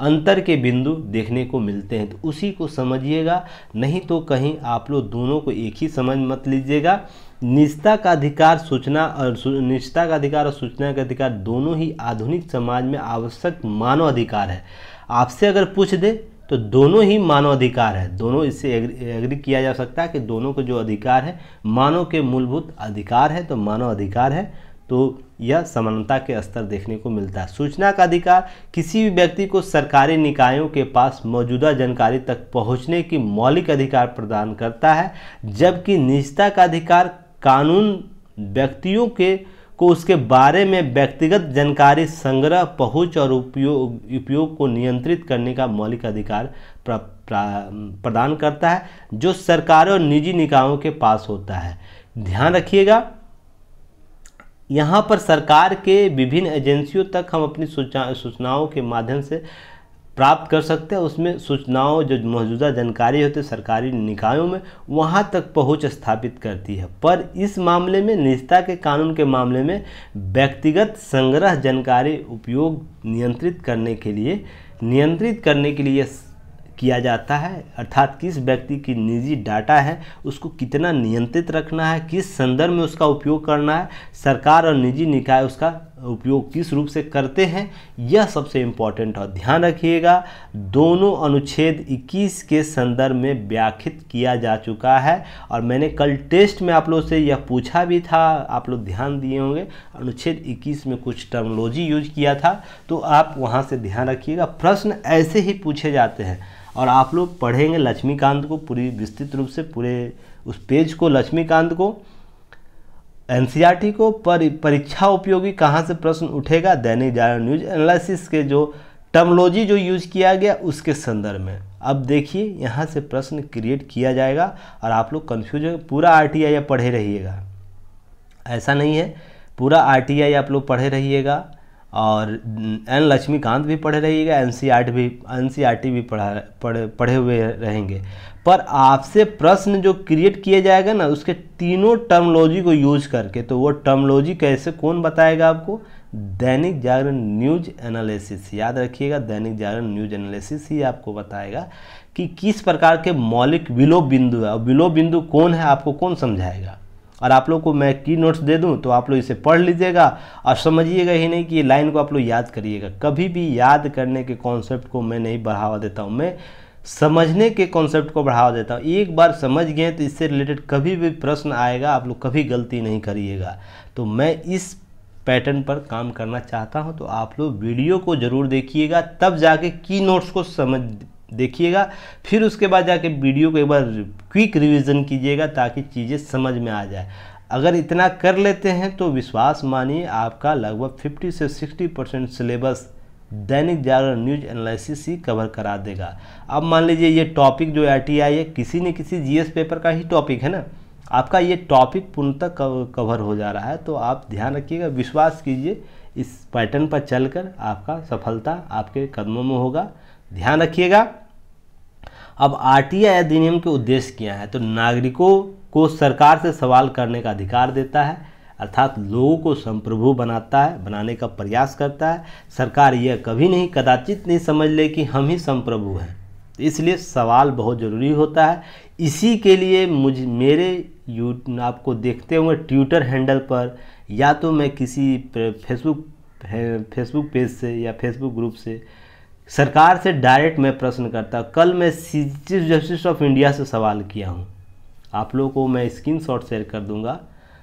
अंतर के बिंदु देखने को मिलते हैं। तो उसी को समझिएगा, नहीं तो कहीं आप लोग दोनों को एक ही समझ मत लीजिएगा। निजता का अधिकार सूचना और निजता का अधिकार और सूचना का अधिकार दोनों ही आधुनिक समाज में आवश्यक मानव अधिकार है। आपसे अगर पूछ दे तो दोनों ही मानव अधिकार है। दोनों इससे एग्री किया जा सकता है कि दोनों को जो अधिकार है, मानव के मूलभूत अधिकार है तो मानव अधिकार है तो यह समानता के स्तर देखने को मिलता है। सूचना का अधिकार, किसी भी व्यक्ति को सरकारी निकायों के पास मौजूदा जानकारी तक पहुँचने की मौलिक अधिकार प्रदान करता है, जबकि निजता का अधिकार कानून व्यक्तियों के को उसके बारे में व्यक्तिगत जानकारी संग्रह पहुँच और उपयोग उपयोग को नियंत्रित करने का मौलिक अधिकार प्र, प्र, प्रदान करता है जो सरकारों और निजी निकायों के पास होता है। ध्यान रखिएगा यहाँ पर सरकार के विभिन्न एजेंसियों तक हम अपनी सूचनाओं के माध्यम से प्राप्त कर सकते हैं। उसमें सूचनाओं, जो मौजूदा जानकारी होती है, सरकारी निकायों में, वहाँ तक पहुँच स्थापित करती है। पर इस मामले में, निजता के कानून के मामले में, व्यक्तिगत संग्रह जानकारी उपयोग नियंत्रित करने के लिए, नियंत्रित करने के लिए किया जाता है। अर्थात किस व्यक्ति की निजी डाटा है, उसको कितना नियंत्रित रखना है, किस संदर्भ में उसका उपयोग करना है, सरकार और निजी निकाय उसका उपयोग किस रूप से करते हैं, यह सबसे इंपॉर्टेंट और ध्यान रखिएगा, दोनों अनुच्छेद 21 के संदर्भ में व्याख्यित किया जा चुका है और मैंने कल टेस्ट में आप लोग से यह पूछा भी था, आप लोग ध्यान दिए होंगे, अनुच्छेद 21 में कुछ टर्मोलॉजी यूज़ किया था तो आप वहाँ से ध्यान रखिएगा। प्रश्न ऐसे ही पूछे जाते हैं और आप लोग पढ़ेंगे लक्ष्मीकांत को पूरी विस्तृत रूप से, पूरे उस पेज को, लक्ष्मीकांत को एनसीआरटी को पर, परीक्षा उपयोगी कहाँ से प्रश्न उठेगा? दैनिक जागरण न्यूज़ एनालिसिस के जो टर्मोलॉजी जो यूज़ किया गया उसके संदर्भ में। अब देखिए, यहाँ से प्रश्न क्रिएट किया जाएगा और आप लोग कन्फ्यूज़ हो पूरा आर टी पढ़े रहिएगा। ऐसा नहीं है। पूरा आर टी आप लोग पढ़े रहिएगा और एन लक्ष्मीकांत भी पढ़े रहिएगा एन सी आर भी एन सी आर टी भी पढ़ा, पढ़े पढ़े हुए रहेंगे। पर आपसे प्रश्न जो क्रिएट किया जाएगा ना, उसके तीनों टर्मोलॉजी को यूज़ करके तो वो टर्मोलॉजी कैसे, कौन बताएगा आपको? दैनिक जागरण न्यूज़ एनालिसिस याद रखिएगा, दैनिक जागरण न्यूज़ एनालिसिस ही आपको बताएगा कि किस प्रकार के मौलिक विलोप बिंदु है। और विलोप बिंदु कौन है, आपको कौन समझाएगा? और आप लोग को मैं की नोट्स दे दूँ तो आप लोग इसे पढ़ लीजिएगा और समझिएगा ही नहीं कि ये लाइन को आप लोग याद करिएगा। कभी भी याद करने के कॉन्सेप्ट को मैं नहीं बढ़ावा देता हूँ। मैं समझने के कॉन्सेप्ट को बढ़ावा देता हूँ। एक बार समझ गए तो इससे रिलेटेड कभी भी प्रश्न आएगा, आप लोग कभी गलती नहीं करिएगा। तो मैं इस पैटर्न पर काम करना चाहता हूँ तो आप लोग वीडियो को ज़रूर देखिएगा, तब जाके की नोट्स को समझ देखिएगा, फिर उसके बाद जाके वीडियो को एक बार क्विक रिवीजन कीजिएगा ताकि चीज़ें समझ में आ जाए। अगर इतना कर लेते हैं तो विश्वास मानिए, आपका लगभग 50 से 60 percent syllabus Dainik Jagran news analysis ही कवर करा देगा। अब मान लीजिए ये टॉपिक जो आर आई है, किसी न किसी जीएस पेपर का ही टॉपिक है ना? आपका ये टॉपिक पूर्णतः कवर हो जा रहा है तो आप ध्यान रखिएगा, विश्वास कीजिए, इस पैटर्न पर चलकर आपका सफलता आपके कदमों में होगा। ध्यान रखिएगा, अब आरटीआई अधिनियम के उद्देश्य क्या है? तो नागरिकों को सरकार से सवाल करने का अधिकार देता है अर्थात लोगों को संप्रभु बनाता है, बनाने का प्रयास करता है। सरकार यह कभी नहीं, कदाचित नहीं समझ ले कि हम ही संप्रभु हैं। इसलिए सवाल बहुत ज़रूरी होता है। इसी के लिए मुझ, मेरे यू, आपको देखते हुए ट्विटर हैंडल पर, या तो मैं किसी फेसबुक फेसबुक पेज से या फेसबुक ग्रुप से, सरकार से डायरेक्ट मैं प्रश्न करता। कल मैं चीफ जस्टिस ऑफ़ इंडिया से सवाल किया हूँ। आप लोगों को मैं स्क्रीन शॉट शेयर कर दूँगा।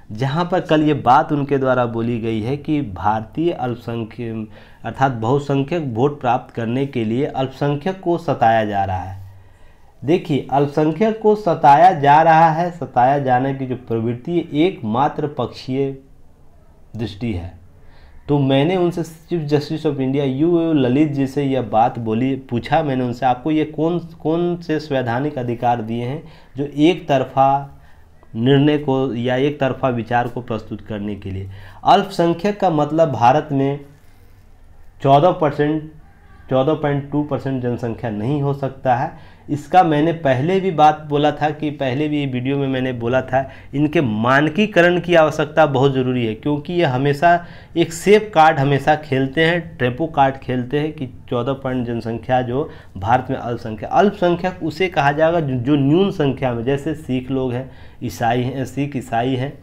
जहाँ पर कल ये बात उनके द्वारा बोली गई है कि भारतीय अल्पसंख्यक, अर्थात बहुसंख्यक वोट प्राप्त करने के लिए अल्पसंख्यक को सताया जा रहा है। देखिए, अल्पसंख्यक को सताया जा रहा है, सताया जाने की जो प्रवृत्ति एकमात्र पक्षीय दृष्टि है। तो मैंने उनसे chief justice of India U Lalit ji से यह बात बोली, पूछा मैंने उनसे, आपको ये कौन कौन से संवैधानिक अधिकार दिए हैं जो एक तरफा निर्णय को या एक तरफा विचार को प्रस्तुत करने के लिए। अल्पसंख्यक का मतलब भारत में 14 परसेंट, चौदह पॉइंट टू परसेंट जनसंख्या नहीं हो सकता है। इसका मैंने पहले भी बात बोला था कि पहले भी ये वीडियो में मैंने बोला था, इनके मानकीकरण की आवश्यकता बहुत ज़रूरी है, क्योंकि ये हमेशा एक सेफ़ कार्ड हमेशा खेलते हैं, ट्रेपो कार्ड खेलते हैं कि चौदह पॉइंट जनसंख्या जो भारत में अल्पसंख्या अल्पसंख्यक उसे कहा जाएगा जो न्यून संख्या में, जैसे सिख लोग हैं, ईसाई हैं, सिख ईसाई हैं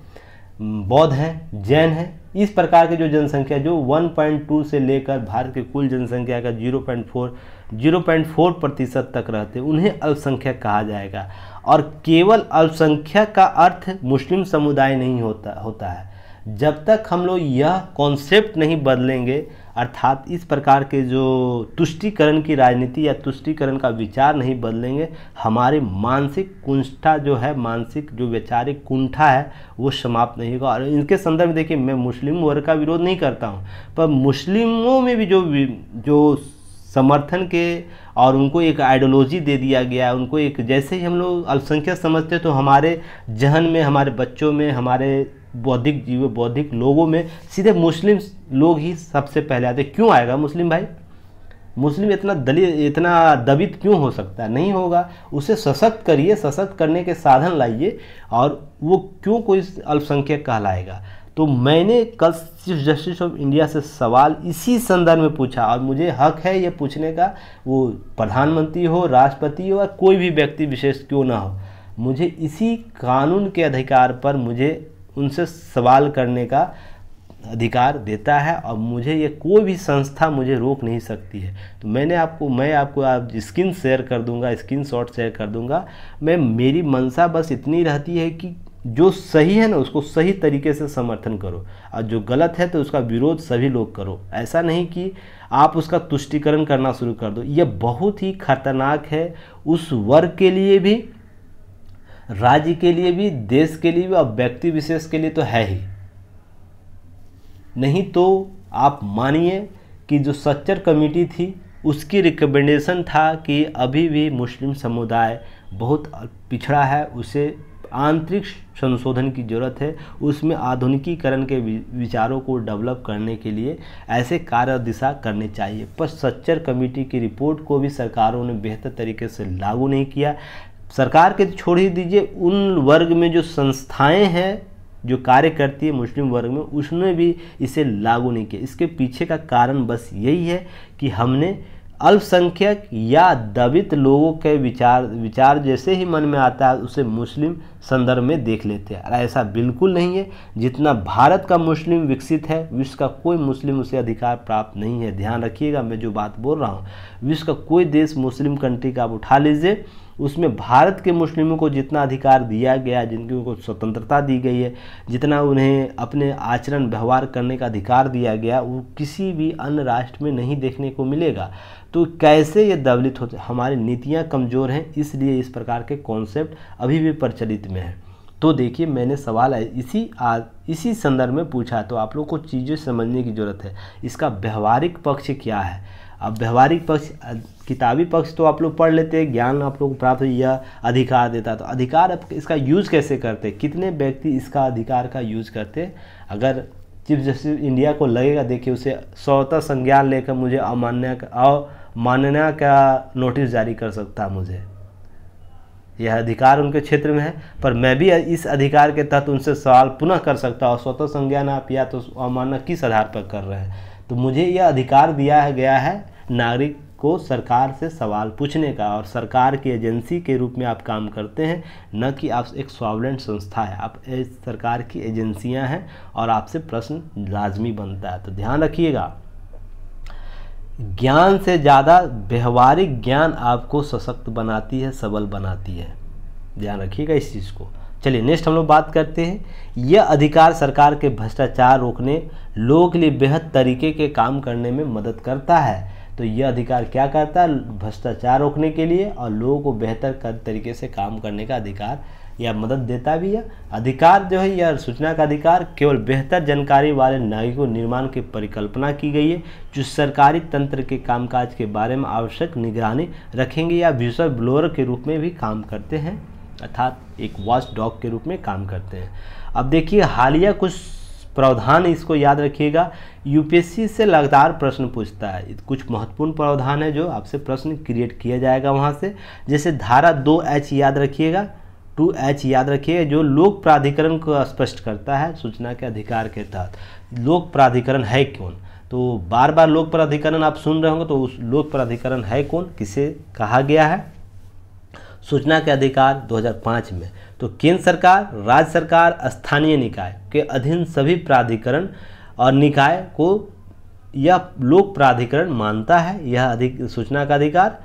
बौद्ध हैं, जैन हैं, इस प्रकार के जो जनसंख्या, जो 1.2 से लेकर भारत के कुल जनसंख्या का 0.4 0.4 प्रतिशत तक रहते, उन्हें अल्पसंख्यक कहा जाएगा। और केवल अल्पसंख्यक का अर्थ मुस्लिम समुदाय नहीं होता होता है। जब तक हम लोग यह कॉन्सेप्ट नहीं बदलेंगे, अर्थात इस प्रकार के जो तुष्टिकरण की राजनीति या तुष्टिकरण का विचार नहीं बदलेंगे, हमारे मानसिक कुंठा जो है, मानसिक जो वैचारिक कुंठा है, वो समाप्त नहीं होगा। और इनके संदर्भ में देखिए, मैं मुस्लिम वर्ग का विरोध नहीं करता हूँ, पर मुस्लिमों में भी जो जो समर्थन के और उनको एक आइडियोलॉजी दे दिया गया है उनको एक, जैसे ही हम लोग अल्पसंख्यक समझते तो हमारे जहन में, हमारे बच्चों में, हमारे बौद्धिक जीव, बौद्धिक लोगों में सीधे मुस्लिम लोग ही सबसे पहले आते। क्यों आएगा मुस्लिम भाई? मुस्लिम इतना दलित इतना दबित क्यों हो सकता है? नहीं होगा। उसे सशक्त करिए, सशक्त करने के साधन लाइए और वो क्यों कोई अल्पसंख्यक कहलाएगा? तो मैंने कल चीफ जस्टिस ऑफ़ इंडिया से सवाल इसी संदर्भ में पूछा और मुझे हक है ये पूछने का। वो प्रधानमंत्री हो, राष्ट्रपति हो या कोई भी व्यक्ति विशेष क्यों ना हो। मुझे इसी कानून के अधिकार पर मुझे उनसे सवाल करने का अधिकार देता है और मुझे ये कोई भी संस्था मुझे रोक नहीं सकती है। तो मैंने आपको, मैं आपको आप स्क्रीन शेयर कर दूँगा स्क्रीन शॉट शेयर कर दूँगा। मैं, मेरी मंशा बस इतनी रहती है कि जो सही है ना, उसको सही तरीके से समर्थन करो और जो गलत है तो उसका विरोध सभी लोग करो। ऐसा नहीं कि आप उसका तुष्टिकरण करना शुरू कर दो। ये बहुत ही खतरनाक है। उस वर्ग के लिए भी राज्य के लिए भी, देश के लिए भी और व्यक्ति विशेष के लिए तो है ही। नहीं तो आप मानिए कि जो सच्चर कमेटी थी, उसकी रिकमेंडेशन था कि अभी भी मुस्लिम समुदाय बहुत पिछड़ा है, उसे आंतरिक संशोधन की ज़रूरत है, उसमें आधुनिकीकरण के विचारों को डेवलप करने के लिए ऐसे कार्य दिशा करने चाहिए। पर सच्चर कमेटी की रिपोर्ट को भी सरकारों ने बेहतर तरीके से लागू नहीं किया। सरकार के छोड़ ही दीजिए, उन वर्ग में जो संस्थाएँ हैं, जो कार्य करती है मुस्लिम वर्ग में, उसने भी इसे लागू नहीं किया। इसके पीछे का कारण बस यही है कि हमने अल्पसंख्यक या दबित लोगों के विचार विचार जैसे ही मन में आता है, उसे मुस्लिम संदर्भ में देख लेते हैं। ऐसा बिल्कुल नहीं है, जितना भारत का मुस्लिम विकसित है, विश्व का कोई मुस्लिम उसे अधिकार प्राप्त नहीं है। ध्यान रखिएगा, मैं जो बात बोल रहा हूँ, विश्व का कोई देश मुस्लिम कंट्री का आप उठा लीजिए उसमें भारत के मुस्लिमों को जितना अधिकार दिया गया, जिनकी उनको स्वतंत्रता दी गई है, जितना उन्हें अपने आचरण, व्यवहार करने का अधिकार दिया गया, वो किसी भी अन्य राष्ट्र में नहीं देखने को मिलेगा। तो कैसे ये दबलित होते, हमारी नीतियाँ कमज़ोर हैं, इसलिए इस प्रकार के कॉन्सेप्ट अभी भी प्रचलित में हैं। तो देखिए, मैंने सवाल इसी आज इसी संदर्भ में पूछा तो आप लोग को चीज़ें समझने की ज़रूरत है। इसका व्यवहारिक पक्ष क्या है? अब व्यवहारिक पक्ष किताबी पक्ष तो आप लोग पढ़ लेते हैं ज्ञान आप लोग को प्राप्त हो यह अधिकार देता। है तो अधिकार आप इसका यूज़ कैसे करते? कितने व्यक्ति इसका अधिकार का यूज़ करते? अगर चीफ जस्टिस इंडिया को लगेगा, देखिए उसे स्वतः संज्ञान लेकर मुझे अमान्य अमान्य का नोटिस जारी कर सकता मुझे। यह अधिकार उनके क्षेत्र में है, पर मैं भी इस अधिकार के तहत उनसे सवाल पुनः कर सकता हूँ, स्वतः संज्ञान आप या तो अमान्य किस आधार पर कर रहे हैं? तो मुझे यह अधिकार दिया गया है, नागरिक को सरकार से सवाल पूछने का और सरकार की एजेंसी के रूप में आप काम करते हैं, न कि आप एक स्वावलेंट संस्था है। आप सरकार की एजेंसियाँ हैं और आपसे प्रश्न लाजमी बनता है। तो ध्यान रखिएगा, ज्ञान से ज़्यादा व्यवहारिक ज्ञान आपको सशक्त बनाती है, सबल बनाती है। ध्यान रखिएगा इस चीज़ को। चलिए नेक्स्ट हम लोग बात करते हैं। यह अधिकार सरकार के भ्रष्टाचार रोकने, लोगों के लिए बेहद तरीके के काम करने में मदद करता है। तो यह अधिकार क्या करता है? भ्रष्टाचार रोकने के लिए और लोगों को बेहतर तरीके से काम करने का अधिकार या मदद देता भी है। अधिकार जो है यह सूचना का अधिकार केवल बेहतर जानकारी वाले नागरिकों निर्माण की परिकल्पना की गई है, जो सरकारी तंत्र के कामकाज के बारे में आवश्यक निगरानी रखेंगे या विषय ब्लोअर के रूप में भी काम करते हैं, अर्थात एक वॉच डॉग के रूप में काम करते हैं। अब देखिए, हालिया कुछ प्रावधान इसको याद रखिएगा यूपीएससी से लगातार प्रश्न पूछता है। कुछ महत्वपूर्ण प्रावधान है जो आपसे प्रश्न क्रिएट किया जाएगा वहाँ से। जैसे धारा दो एच याद रखिएगा। टू एच याद रखिए जो लोक प्राधिकरण को स्पष्ट करता है सूचना के अधिकार के तहत। लोक प्राधिकरण है कौन? तो बार बार लोक प्राधिकरण आप सुन रहे होंगे तो उस लोक प्राधिकरण है कौन? किसे कहा गया है? सूचना के अधिकार 2005 में। तो केंद्र सरकार, राज्य सरकार, स्थानीय निकाय के अधीन सभी प्राधिकरण और निकाय को यह लोक प्राधिकरण मानता है, यह अधिक सूचना का अधिकार।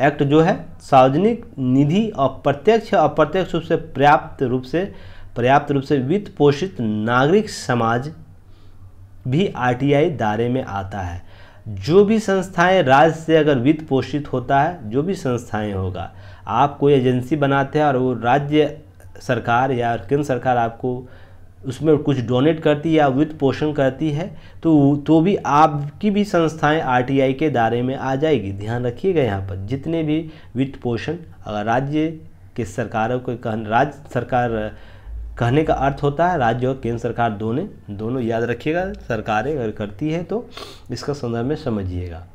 एक्ट जो है, सार्वजनिक निधि और प्रत्यक्ष अप्रत्यक्ष रूप से पर्याप्त रूप से, पर्याप्त रूप से वित्त पोषित नागरिक समाज भी आरटीआई दायरे में आता है। जो भी संस्थाएँ राज्य से अगर वित्त पोषित होता है, जो भी संस्थाएँ होगा, आप कोई एजेंसी बनाते हैं और वो राज्य सरकार या केंद्र सरकार आपको उसमें कुछ डोनेट करती है या वित्त पोषण करती है तो तो भी आपकी भी संस्थाएँ आरटीआई के दायरे में आ जाएगी। ध्यान रखिएगा यहाँ पर, जितने भी वित्त पोषण, अगर राज्य के सरकारों को कह, राज्य सरकार, कहने का अर्थ होता है, राज्य और केंद्र सरकार दोनों दोनों याद रखिएगा, सरकारें अगर करती है तो इसका संदर्भ में समझिएगा।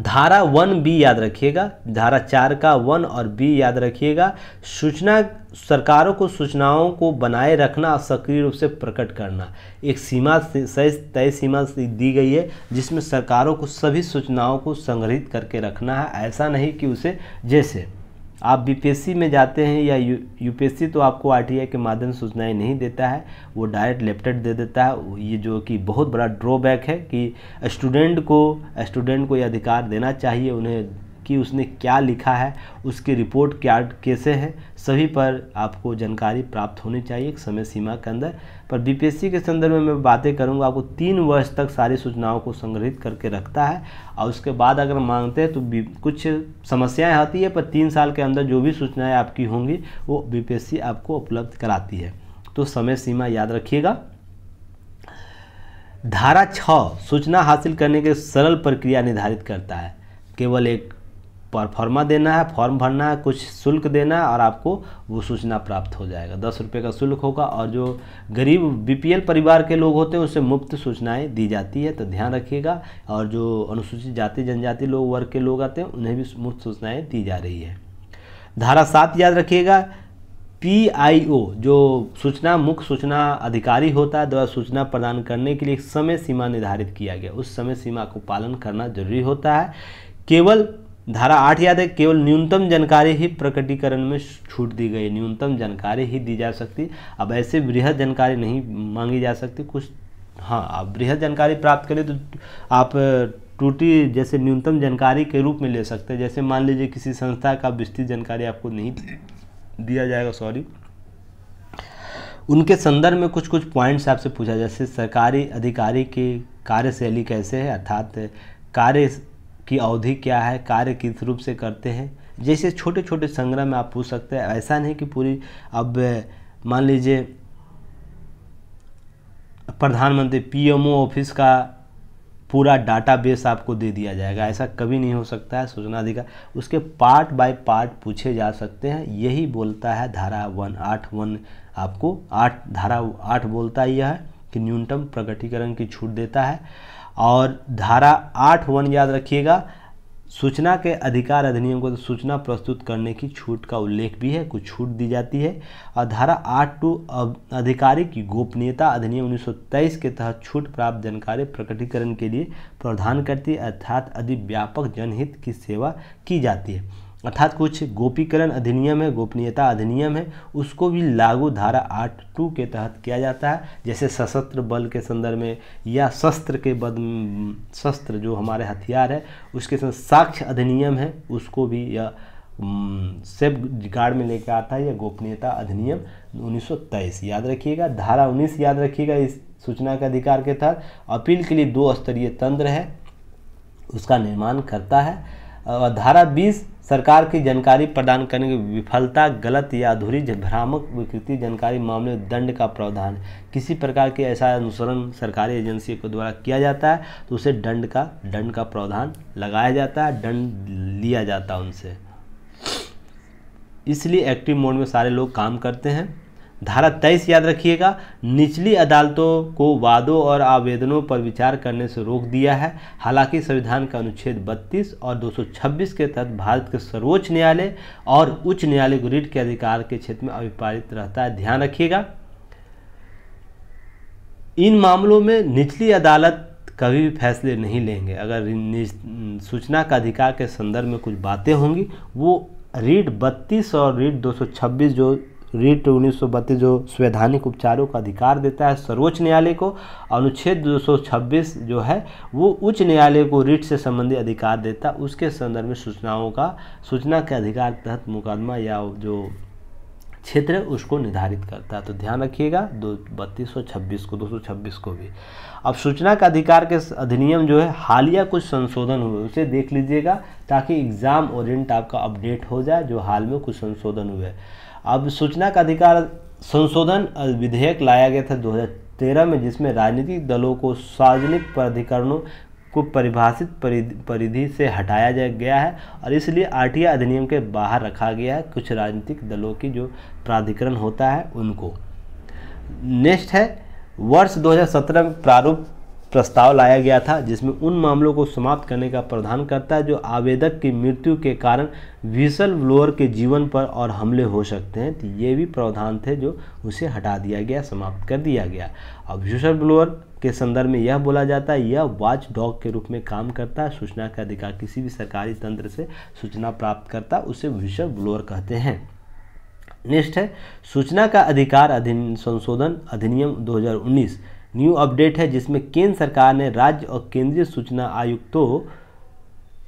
धारा वन बी याद रखिएगा, धारा चार का वन और बी याद रखिएगा, सूचना, सरकारों को सूचनाओं को बनाए रखना और सक्रिय रूप से प्रकट करना। एक सीमा से तय सीमा दी गई है, जिसमें सरकारों को सभी सूचनाओं को संग्रहित करके रखना है। ऐसा नहीं कि उसे जैसे आप बीपीएससी में जाते हैं या यू यूपीएससी तो आपको आरटीआई के माध्यम से सूचनाएँ नहीं देता है, वो डायरेक्ट लेफ्टेड दे देता है। ये जो कि बहुत बड़ा ड्रॉबैक है कि स्टूडेंट को स्टूडेंट को ये अधिकार देना चाहिए उन्हें कि उसने क्या लिखा है, उसकी रिपोर्ट क्या, कैसे है, सभी पर आपको जानकारी प्राप्त होनी चाहिए एक समय सीमा के अंदर। पर बीपीएससी के संदर्भ में मैं बातें करूँगा। आपको तीन वर्ष तक सारी सूचनाओं को संग्रहित करके रखता है और उसके बाद अगर मांगते हैं तो कुछ समस्याएँ आती है, पर तीन साल के अंदर जो भी सूचनाएँ आपकी होंगी, वो बीपीएससी आपको उपलब्ध कराती है। तो समय सीमा याद रखिएगा। धारा छः सूचना हासिल करने के सरल प्रक्रिया निर्धारित करता है। केवल एक परफॉर्मा देना है, फॉर्म भरना है, कुछ शुल्क देना है और आपको वो सूचना प्राप्त हो जाएगा। दस रुपये का शुल्क होगा और जो गरीब बीपीएल परिवार के लोग होते हैं, उसे मुफ़्त सूचनाएँ दी जाती है तो ध्यान रखिएगा। और जो अनुसूचित जाति, जनजाति लोग, वर्ग के लोग आते हैं, उन्हें भी मुफ़्त सूचनाएँ दी जा रही है। धारा सात याद रखिएगा, पीआईओ, जो सूचना, मुख्य सूचना अधिकारी होता है, द्वारा सूचना प्रदान करने के लिए एक समय सीमा निर्धारित किया गया। उस समय सीमा को पालन करना ज़रूरी होता है। केवल धारा आठ याद है, केवल न्यूनतम जानकारी ही प्रकटीकरण में छूट दी गई। न्यूनतम जानकारी ही दी जा सकती। अब ऐसे बृहद जानकारी नहीं मांगी जा सकती। कुछ हाँ आप बृहद जानकारी प्राप्त करें तो आप टूटी जैसे न्यूनतम जानकारी के रूप में ले सकते हैं। जैसे मान लीजिए किसी संस्था का विस्तृत जानकारी आपको नहीं दिया जाएगा, सॉरी। उनके संदर्भ में कुछ कुछ पॉइंट्स आपसे पूछा जैसे सरकारी अधिकारी की कार्यशैली कैसे है, अर्थात कार्य की अवधि क्या है, कार्य किस रूप से करते हैं, जैसे छोटे छोटे संग्रह में आप पूछ सकते हैं। ऐसा नहीं कि पूरी, अब, मान लीजिए, प्रधानमंत्री पीएमओ ऑफ़िस का पूरा डाटाबेस आपको दे दिया जाएगा। ऐसा कभी नहीं हो सकता है, सूचना अधिकार। उसके पार्ट बाय पार्ट पूछे जा सकते हैं। यही बोलता है धारा वन, आठ वन आपको, आठ धारा, आठ बोलता ही है कि न्यूनतम प्रगटीकरण की छूट देता है। और धारा आठ वन याद रखिएगा। सूचना के अधिकार अधिनियम को तो सूचना प्रस्तुत करने की छूट का उल्लेख भी है, कुछ छूट दी जाती है। और धारा आठ टू अधिकारी की गोपनीयता अधिनियम 1923 के तहत छूट प्राप्त जानकारी प्रकटीकरण के लिए प्रावधान करती है, अर्थात अधिव्यापक जनहित की सेवा की जाती है। अर्थात कुछ गोपीकरण अधिनियम है, गोपनीयता अधिनियम है, उसको भी लागू धारा आठ टू के तहत किया जाता है, जैसे सशस्त्र बल के संदर्भ में या शस्त्र के बद शस्त्र जो हमारे हथियार है, उसके संग साक्ष्य अधिनियम है, उसको भी या सेफ़ गार्ड में लेकर आता है, या गोपनीयता अधिनियम 1923 याद रखिएगा, धारा 19 याद रखिएगा इस सूचना के अधिकार के तहत, अपील के लिए दो स्तरीय तंत्र है, उसका निर्माण करता है, और धारा 20 सरकार की जानकारी प्रदान करने की विफलता, गलत या अधूरी भ्रामक विकृति जानकारी मामले दंड का प्रावधान। किसी प्रकार के ऐसा अनुसरण सरकारी एजेंसी के द्वारा किया जाता है तो उसे दंड का दंड का प्रावधान लगाया जाता है, दंड लिया जाता है उनसे। इसलिए एक्टिव मोड में सारे लोग काम करते हैं। धारा तेईस याद रखिएगा। निचली अदालतों को वादों और आवेदनों पर विचार करने से रोक दिया है। हालाँकि संविधान का अनुच्छेद 32 और 226 के तहत भारत के सर्वोच्च न्यायालय और उच्च न्यायालय को रीट के अधिकार के क्षेत्र में अभिपारित रहता है। ध्यान रखिएगा। इन मामलों में निचली अदालत कभी भी फैसले नहीं लेंगे। अगर सूचना का अधिकार के संदर्भ में कुछ बातें होंगी, वो रीट 32 और रीट 226 जो रीट उन्नीस जो संवैधानिक उपचारों का अधिकार देता है, सर्वोच्च न्यायालय को, अनुच्छेद 226 जो है, वो उच्च न्यायालय को रीट से संबंधित अधिकार देता। है उसके संदर्भ में सूचनाओं का, सूचना के अधिकार तहत मुकदमा या जो क्षेत्र है, उसको निर्धारित करता है। तो ध्यान रखिएगा, दो, बत्तीस सौ छब्बीस को, दो सौ छब्बीस को भी। अब सूचना का अधिकार के अधिनियम जो है हालिया कुछ संशोधन हुए, उसे देख लीजिएगा ताकि एग्ज़ाम ओरिएंट आपका अपडेट हो जाए, जो हाल में कुछ संशोधन हुए। अब सूचना का अधिकार संशोधन विधेयक लाया गया था 2013 में, जिसमें राजनीतिक दलों को सार्वजनिक प्राधिकरणों को परिभाषित परिधि से हटाया गया है और इसलिए आरटीआई अधिनियम के बाहर रखा गया है कुछ राजनीतिक दलों की जो प्राधिकरण होता है उनको। नेक्स्ट है, वर्ष 2017 में प्रारूप प्रस्ताव लाया गया था, जिसमें उन मामलों को समाप्त करने का प्रावधान करता है जो आवेदक की मृत्यु के कारण विसल ब्लोअर के जीवन पर और हमले हो सकते हैं। तो ये भी प्रावधान थे जो उसे हटा दिया गया, समाप्त कर दिया गया। अब विसल ब्लोअर के संदर्भ में यह बोला जाता है, यह वॉच डॉग के रूप में काम करता है, सूचना का अधिकार किसी भी सरकारी तंत्र से सूचना प्राप्त करता, उसे विशल ब्लोअर कहते हैं। नेक्स्ट है, सूचना का अधिकार अधिन संशोधन अधिनियम 2019 न्यू अपडेट है, जिसमें केंद्र सरकार ने राज्य और केंद्रीय सूचना आयुक्तों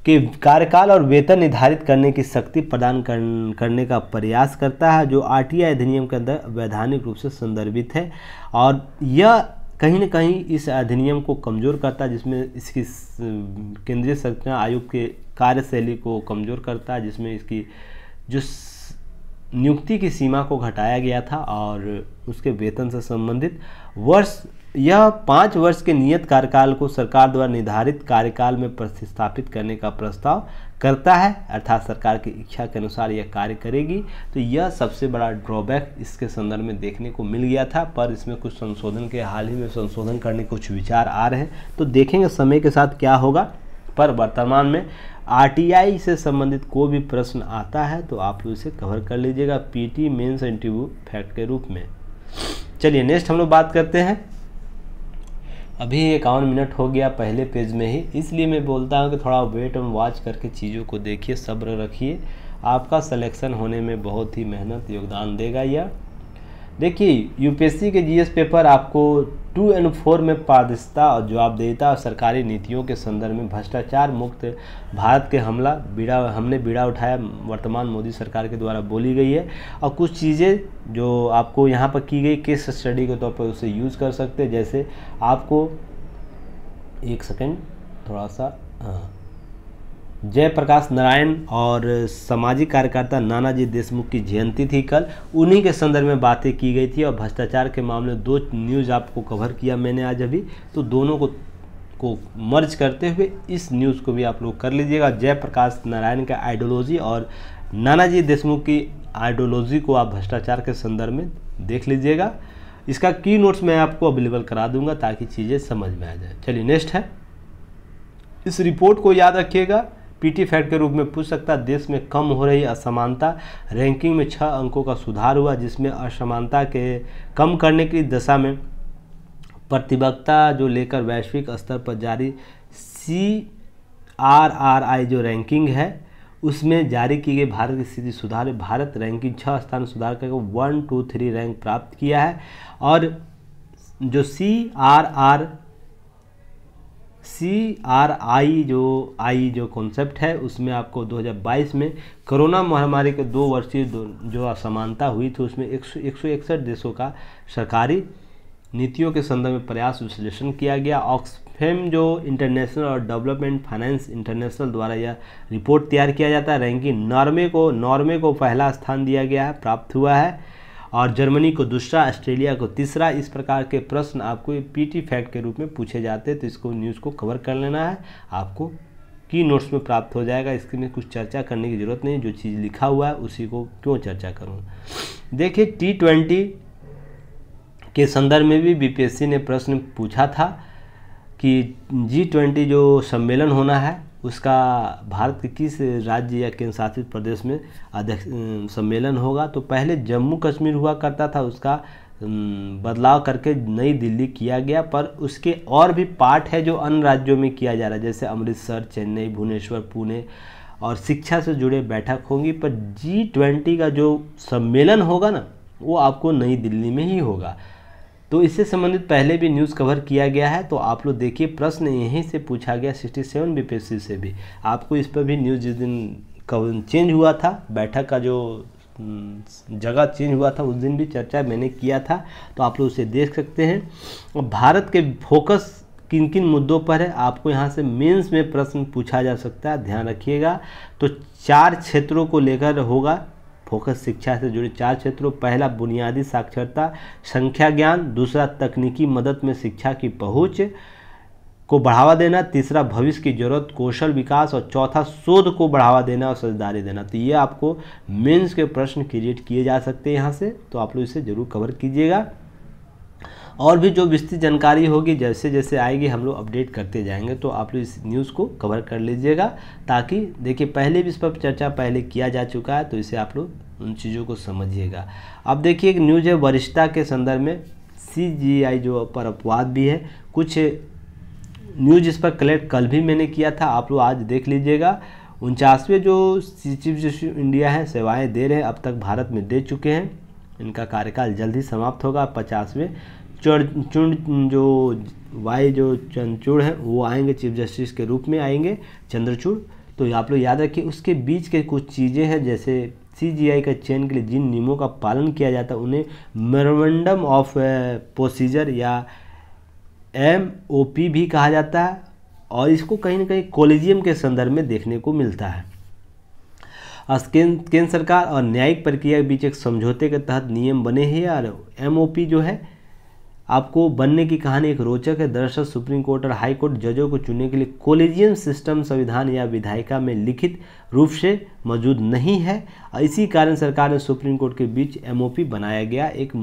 के कार्यकाल और वेतन निर्धारित करने की शक्ति प्रदान करने का प्रयास करता है, जो आरटीआई अधिनियम के अंदर वैधानिक रूप से संदर्भित है। और यह कहीं ना कहीं इस अधिनियम को कमज़ोर करता है, जिसमें इसकी केंद्रीय सूचना आयोग के कार्यशैली को कमज़ोर करता है, जिसमें इसकी जो नियुक्ति की सीमा को घटाया गया था और उसके वेतन से संबंधित वर्ष यह पाँच वर्ष के नियत कार्यकाल को सरकार द्वारा निर्धारित कार्यकाल में प्रतिस्थापित करने का प्रस्ताव करता है, अर्थात सरकार की इच्छा के अनुसार यह कार्य करेगी। तो यह सबसे बड़ा ड्रॉबैक इसके संदर्भ में देखने को मिल गया था, पर इसमें कुछ संशोधन के हाल ही में संशोधन करने कुछ विचार आ रहे हैं। तो देखेंगे समय के साथ क्या होगा। पर वर्तमान में आरटीआई से संबंधित कोई भी प्रश्न आता है तो आप उसे कवर कर लीजिएगा पीटी मेंस इंटरव्यू फैक्ट के रूप में। चलिए नेक्स्ट हम लोग बात करते हैं। अभी इक्यावन मिनट हो गया पहले पेज में ही, इसलिए मैं बोलता हूँ कि थोड़ा वेट एम वॉच करके चीज़ों को देखिए, सब्र रखिए। आपका सिलेक्शन होने में बहुत ही मेहनत, योगदान देगा यह। देखिए यूपीएससी के जीएस पेपर आपको टू एंड फोर में पारदर्शिता और जवाबदेहता और सरकारी नीतियों के संदर्भ में भ्रष्टाचार मुक्त भारत के हमला, बीड़ा, हमने बीड़ा उठाया, वर्तमान मोदी सरकार के द्वारा बोली गई है। और कुछ चीज़ें जो आपको यहाँ पर की गई, केस स्टडी के तौर पर उसे यूज़ कर सकते हैं। जैसे आपको एक सेकेंड, थोड़ा सा हाँ। जयप्रकाश नारायण और सामाजिक कार्यकर्ता नानाजी देशमुख की जयंती थी कल। उन्हीं के संदर्भ में बातें की गई थी और भ्रष्टाचार के मामले दो न्यूज़ आपको कवर किया मैंने आज अभी। तो दोनों को को मर्ज करते हुए इस न्यूज़ को भी आप लोग कर लीजिएगा। जयप्रकाश नारायण का आइडियोलॉजी और नानाजी देशमुख की आइडियोलॉजी को आप भ्रष्टाचार के संदर्भ में देख लीजिएगा। इसका की नोट्स मैं आपको अवेलेबल करा दूँगा ताकि चीज़ें समझ में आ जाए। चलिए नेक्स्ट है। इस रिपोर्ट को याद रखिएगा। पीटी फैक्ट के रूप में पूछ सकता है देश में कम हो रही असमानता। रैंकिंग में छः अंकों का सुधार हुआ, जिसमें असमानता के कम करने की दशा में प्रतिबद्धता जो लेकर वैश्विक स्तर पर जारी सी आर आर आई जो रैंकिंग है, उसमें जारी की गई भारत की स्थिति सुधार। भारत रैंकिंग छः स्थान सुधार करके वन, टू, थ्री रैंक प्राप्त किया है और जो C R R C R I जो आई जो कॉन्सेप्ट है, उसमें आपको 2022 में कोरोना महामारी के दो वर्षीय जो असमानता हुई थी, उसमें एक सौ इकसठ देशों का सरकारी नीतियों के संदर्भ में प्रयास विश्लेषण किया गया। ऑक्सफेम जो इंटरनेशनल और डेवलपमेंट फाइनेंस इंटरनेशनल द्वारा यह रिपोर्ट तैयार किया जाता है। रैंकिंग नॉर्वे को नॉर्वे को पहला स्थान दिया गया है, प्राप्त हुआ है। और जर्मनी को दूसरा, ऑस्ट्रेलिया को तीसरा, इस प्रकार के प्रश्न आपको पीटी फैक्ट के रूप में पूछे जाते हैं तो इसको न्यूज़ को कवर कर लेना है। आपको की नोट्स में प्राप्त हो जाएगा, इसके में कुछ चर्चा करने की ज़रूरत नहीं, जो चीज़ लिखा हुआ है, उसी को क्यों चर्चा करूँ? देखिए, टी ट्वेंटी के संदर्भ में भी बीपीएससी ने प्रश्न पूछा था कि जी ट्वेंटी जो सम्मेलन होना है उसका भारत के किस राज्य या केंद्र शासित प्रदेश में अध्यक्ष सम्मेलन होगा? तो पहले जम्मू कश्मीर हुआ करता था, उसका बदलाव करके नई दिल्ली किया गया, पर उसके और भी पार्ट है जो अन्य राज्यों में किया जा रहा है, जैसे अमृतसर, चेन्नई, भुवनेश्वर, पुणे, और शिक्षा से जुड़े बैठक होंगी, पर जी ट्वेंटी का जो सम्मेलन होगा ना, वो आपको नई दिल्ली में ही होगा। तो इससे संबंधित पहले भी न्यूज़ कवर किया गया है तो आप लोग देखिए, प्रश्न यहीं से पूछा गया सिक्सटी सेवन बी से भी। आपको इस पर भी न्यूज़ जिस दिन चेंज हुआ था, बैठक का जो जगह चेंज हुआ था, उस दिन भी चर्चा मैंने किया था तो आप लोग उसे देख सकते हैं। और भारत के फोकस किन किन मुद्दों पर है, आपको यहाँ से मेंस में प्रश्न पूछा जा सकता है, ध्यान रखिएगा। तो चार क्षेत्रों को लेकर होगा फोकस शिक्षा से जुड़े चार क्षेत्रों, पहला बुनियादी साक्षरता संख्या ज्ञान, दूसरा तकनीकी मदद में शिक्षा की पहुँच को बढ़ावा देना, तीसरा भविष्य की ज़रूरत, कौशल विकास और चौथा शोध को बढ़ावा देना और साझेदारी देना। तो ये आपको मेंस के प्रश्न क्रिएट किए जा सकते हैं यहाँ से तो आप लोग इसे ज़रूर कवर कीजिएगा। और भी जो विस्तृत जानकारी होगी, जैसे जैसे आएगी, हम लोग अपडेट करते जाएँगे। तो आप लोग इस न्यूज़ को कवर कर लीजिएगा, ताकि देखिए, पहले भी इस पर चर्चा पहले किया जा चुका है तो इसे आप लोग उन चीज़ों को समझिएगा। अब देखिए, एक न्यूज़ है वरिष्ठता के संदर्भ में सीजीआई जो पर अपवाद भी है। कुछ न्यूज़ इस पर कलेक्ट कल भी मैंने किया था, आप लोग आज देख लीजिएगा। उनचासवें जो चीफ जस्टिस इंडिया है, सेवाएँ दे रहे हैं, अब तक भारत में दे चुके हैं। इनका कार्यकाल जल्द ही समाप्त होगा, पचासवें। चुड़, जो वाई, जो चंद्रचूड़ हैं, वो आएँगे चीफ जस्टिस के रूप में आएँगे, चंद्रचूड़। तो आप लोग याद रखिए, उसके बीच के कुछ चीज़ें हैं, जैसे सी का चयन के लिए जिन नियमों का पालन किया जाता है, उन्हें मेमोरेंडम ऑफ़ प्रोसीजर या एम ओ पी भी कहा जाता है, और इसको कहीं ना कहीं कॉलेजियम के संदर्भ में देखने को मिलता है। केंद्र सरकार और न्यायिक प्रक्रिया के बीच एक समझौते के तहत नियम बने हैं, और एम जो है आपको बनने की कहानी एक रोचक है। दरअसल सुप्रीम कोर्ट और हाई कोर्ट जजों को चुनने के लिए कॉलेजियम सिस्टम संविधान या विधायिका में लिखित रूप से मौजूद नहीं है। इसी कारण सरकार ने सुप्रीम कोर्ट के बीच एमओपी बनाया गया। एक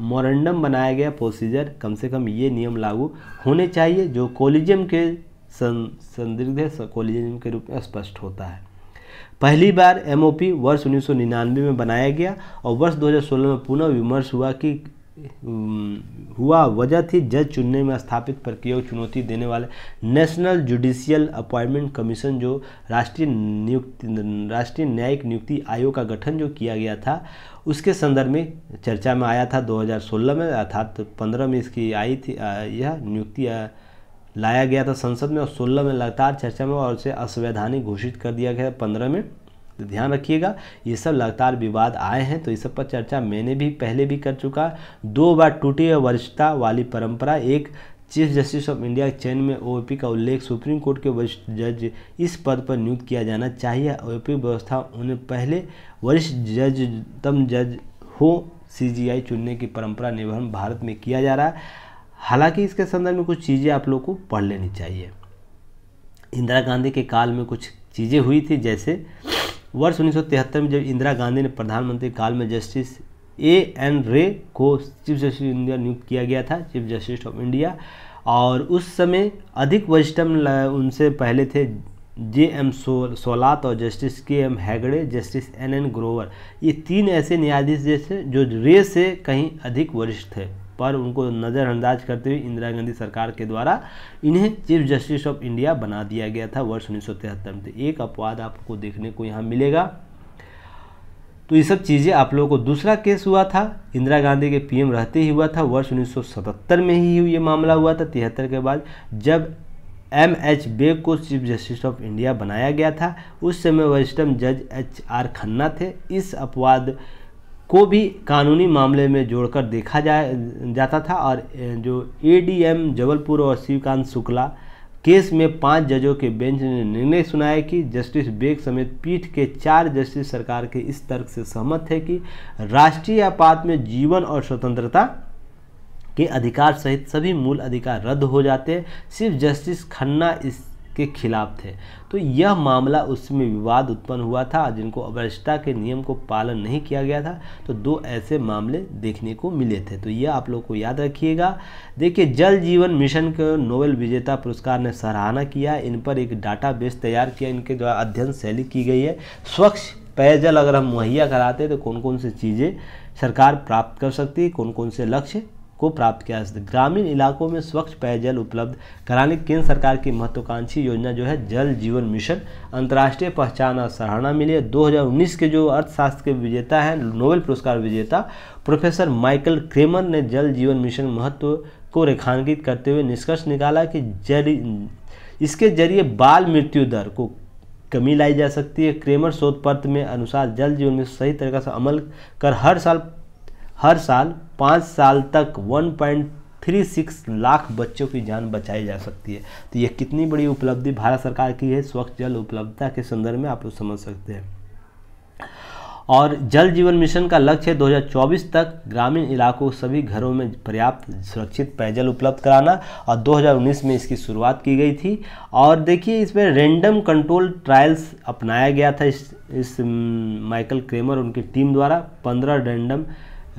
मोरेंडम बनाया गया प्रोसीजर कम से कम ये नियम लागू होने चाहिए, जो कोलिजियम के संदिग्ध कोलिजियम के रूप में स्पष्ट होता है। पहली बार एमओपी वर्ष उन्नीस सौ निन्यानवे में बनाया गया और वर्ष 2016 में पुनः विमर्श हुआ कि हुआ, वजह थी जज चुनने में स्थापित प्रक्रिया को चुनौती देने वाले नेशनल जुडिशियल अपॉइंटमेंट कमीशन जो राष्ट्रीय नियुक्ति, राष्ट्रीय न्यायिक नियुक्ति आयोग का गठन जो किया गया था, उसके संदर्भ में चर्चा में आया था। 2016 में, अर्थात 15 में इसकी आई थी यह नियुक्ति लाया गया था संसद में और 16 में लगातार चर्चा में और उसे असंवैधानिक घोषित कर दिया गया पंद्रह में। तो ध्यान रखिएगा। ये सब लगातार विवाद आए हैं तो इस सब पर चर्चा मैंने भी पहले भी कर चुका। दो बार टूटी वरिष्ठता वाली परंपरा। एक चीफ जस्टिस ऑफ़ इंडिया चयन में ओपी का उल्लेख सुप्रीम कोर्ट के वरिष्ठ जज इस पद पर नियुक्त किया जाना चाहिए। ओपी व्यवस्था उन्हें पहले वरिष्ठ जज तम जज हो सीजीआई चुनने की परंपरा निर्वहन भारत में किया जा रहा है। हालाँकि इसके संदर्भ में कुछ चीज़ें आप लोग को पढ़ लेनी चाहिए। इंदिरा गांधी के काल में कुछ चीज़ें हुई थी, जैसे वर्ष उन्नीस सौ तिहत्तर में जब इंदिरा गांधी ने प्रधानमंत्री काल में जस्टिस ए एन रे को चीफ जस्टिस इंडिया नियुक्त किया गया था, चीफ जस्टिस ऑफ़ इंडिया, और उस समय अधिक वरिष्ठम उनसे पहले थे जे एम सो, सोलात और justice K M Hegde, justice N N Grover. ये तीन ऐसे न्यायाधीश जैसे जो रे से कहीं अधिक वरिष्ठ थे। पर उनको नज़रअंदाज करते हुए इंदिरा गांधी सरकार के द्वारा इन्हें चीफ जस्टिस ऑफ़ इंडिया बना दिया गया था वर्ष उन्नीस में। तो एक अपवाद आपको देखने को यहाँ मिलेगा। तो ये सब चीज़ें आप लोगों को दूसरा केस हुआ था। इंदिरा गांधी के पीएम रहते ही हुआ था, वर्ष 1977 में ही ये मामला हुआ था, तिहत्तर के बाद जब एम एच बेग को चीफ जस्टिस ऑफ़ इंडिया बनाया गया था, उस समय वरिष्ठम जज एच आर खन्ना थे। इस अपवाद को भी कानूनी मामले में जोड़कर देखा जा जाता था और जो ए डी एम जबलपुर और शिवकांत शुक्ला केस में पाँच जजों के बेंच ने निर्णय सुनाया कि जस्टिस बेग समेत पीठ के चार जस्टिस सरकार के इस तर्क से सहमत है कि राष्ट्रीय आपात में जीवन और स्वतंत्रता के अधिकार सहित सभी मूल अधिकार रद्द हो जाते हैं। सिर्फ़ जस्टिस खन्ना इस के खिलाफ थे। तो यह मामला उसमें विवाद उत्पन्न हुआ था, जिनको अवरिष्ठता के नियम को पालन नहीं किया गया था तो दो ऐसे मामले देखने को मिले थे। तो यह आप लोग को याद रखिएगा। देखिए, जल जीवन मिशन के नोबेल विजेता पुरस्कार ने सराहना किया। इन पर एक डाटा बेस तैयार किया। इनके द्वारा अध्ययन शैली की गई है। स्वच्छ पेयजल अगर हम मुहैया कराते तो कौन कौन सी चीज़ें सरकार प्राप्त कर सकती है? कौन कौन से लक्ष्य को प्राप्त किया। जा सकता ग्रामीण इलाकों में स्वच्छ पेयजल उपलब्ध कराने केंद्र सरकार की महत्वाकांक्षी योजना जो है, जल जीवन मिशन, अंतर्राष्ट्रीय पहचान और सराहना मिली है। 2019 के जो अर्थशास्त्र के विजेता हैं, नोबेल पुरस्कार विजेता, प्रोफेसर माइकल क्रेमर ने जल जीवन मिशन महत्व को रेखांकित करते हुए निष्कर्ष निकाला कि जरी, इसके ज़रिए बाल मृत्यु दर को कमी लाई जा सकती है। क्रेमर शोध पत्र में अनुसार जल जीवन में सही तरीके से अमल कर हर साल हर साल पाँच साल तक 1.36 लाख बच्चों की जान बचाई जा सकती है। तो ये कितनी बड़ी उपलब्धि भारत सरकार की है? स्वच्छ जल उपलब्धता के संदर्भ में आप लोग समझ सकते हैं। और जल जीवन मिशन का लक्ष्य है 2024 तक ग्रामीण इलाकों सभी घरों में पर्याप्त सुरक्षित पेयजल उपलब्ध कराना और 2019 में इसकी शुरुआत की गई थी। और देखिए इसमें रेंडम कंट्रोल ट्रायल्स अपनाया गया था इस इस माइकल क्रेमर उनकी टीम द्वारा। 15 रैंडम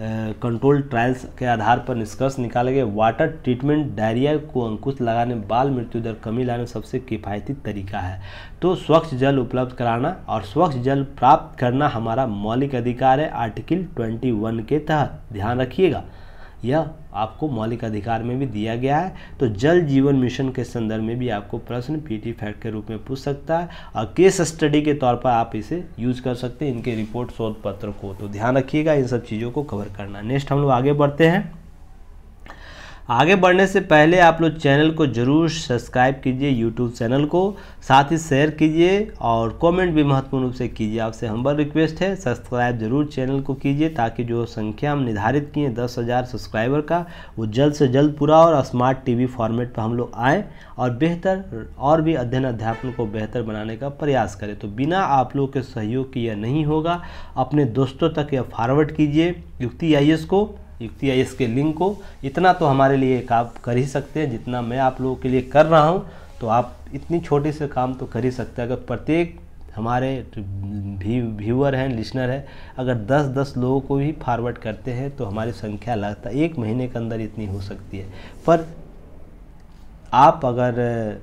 कंट्रोल ट्रायल्स के आधार पर निष्कर्ष निकाले गए वाटर ट्रीटमेंट डायरिया को अंकुश लगाने, बाल मृत्यु दर कमी लाने सबसे किफ़ायती तरीका है। तो स्वच्छ जल उपलब्ध कराना और स्वच्छ जल प्राप्त करना हमारा मौलिक अधिकार है आर्टिकल 21 के तहत। ध्यान रखिएगा। यह आपको मौलिक अधिकार में भी दिया गया है तो जल जीवन मिशन के संदर्भ में भी आपको प्रश्न पीटी फैक्ट के रूप में पूछ सकता है। और केस स्टडी के तौर पर आप इसे यूज़ कर सकते हैं, इनके रिपोर्ट, शोध पत्र को। तो ध्यान रखिएगा, इन सब चीज़ों को कवर करना। नेक्स्ट हम लोग आगे बढ़ते हैं। आगे बढ़ने से पहले आप लोग चैनल को ज़रूर सब्सक्राइब कीजिए यूट्यूब चैनल को, साथ ही शेयर कीजिए और कमेंट भी महत्वपूर्ण रूप से कीजिए। आपसे हम्बल रिक्वेस्ट है सब्सक्राइब ज़रूर चैनल को कीजिए ताकि जो संख्या हम निर्धारित किए दस हज़ार सब्सक्राइबर का, वो जल्द से जल्द पूरा और स्मार्ट टीवी फॉर्मेट पर हम लोग आएँ और बेहतर और भी अध्ययन अध्यापन को बेहतर बनाने का प्रयास करें। तो बिना आप लोग के सहयोग की यह नहीं होगा। अपने दोस्तों तक यह फॉरवर्ड कीजिए, युक्ति आई को। युक्ति आई के लिंक को। इतना तो हमारे लिए आप कर ही सकते हैं, जितना मैं आप लोगों के लिए कर रहा हूँ तो आप इतनी छोटी से काम तो कर ही सकते हैं। अगर प्रत्येक हमारे व्यूअर हैं लिसनर है, अगर 10-10 लोगों को भी फॉरवर्ड करते हैं तो हमारी संख्या लगता एक महीने के अंदर इतनी हो सकती है। पर आप अगर,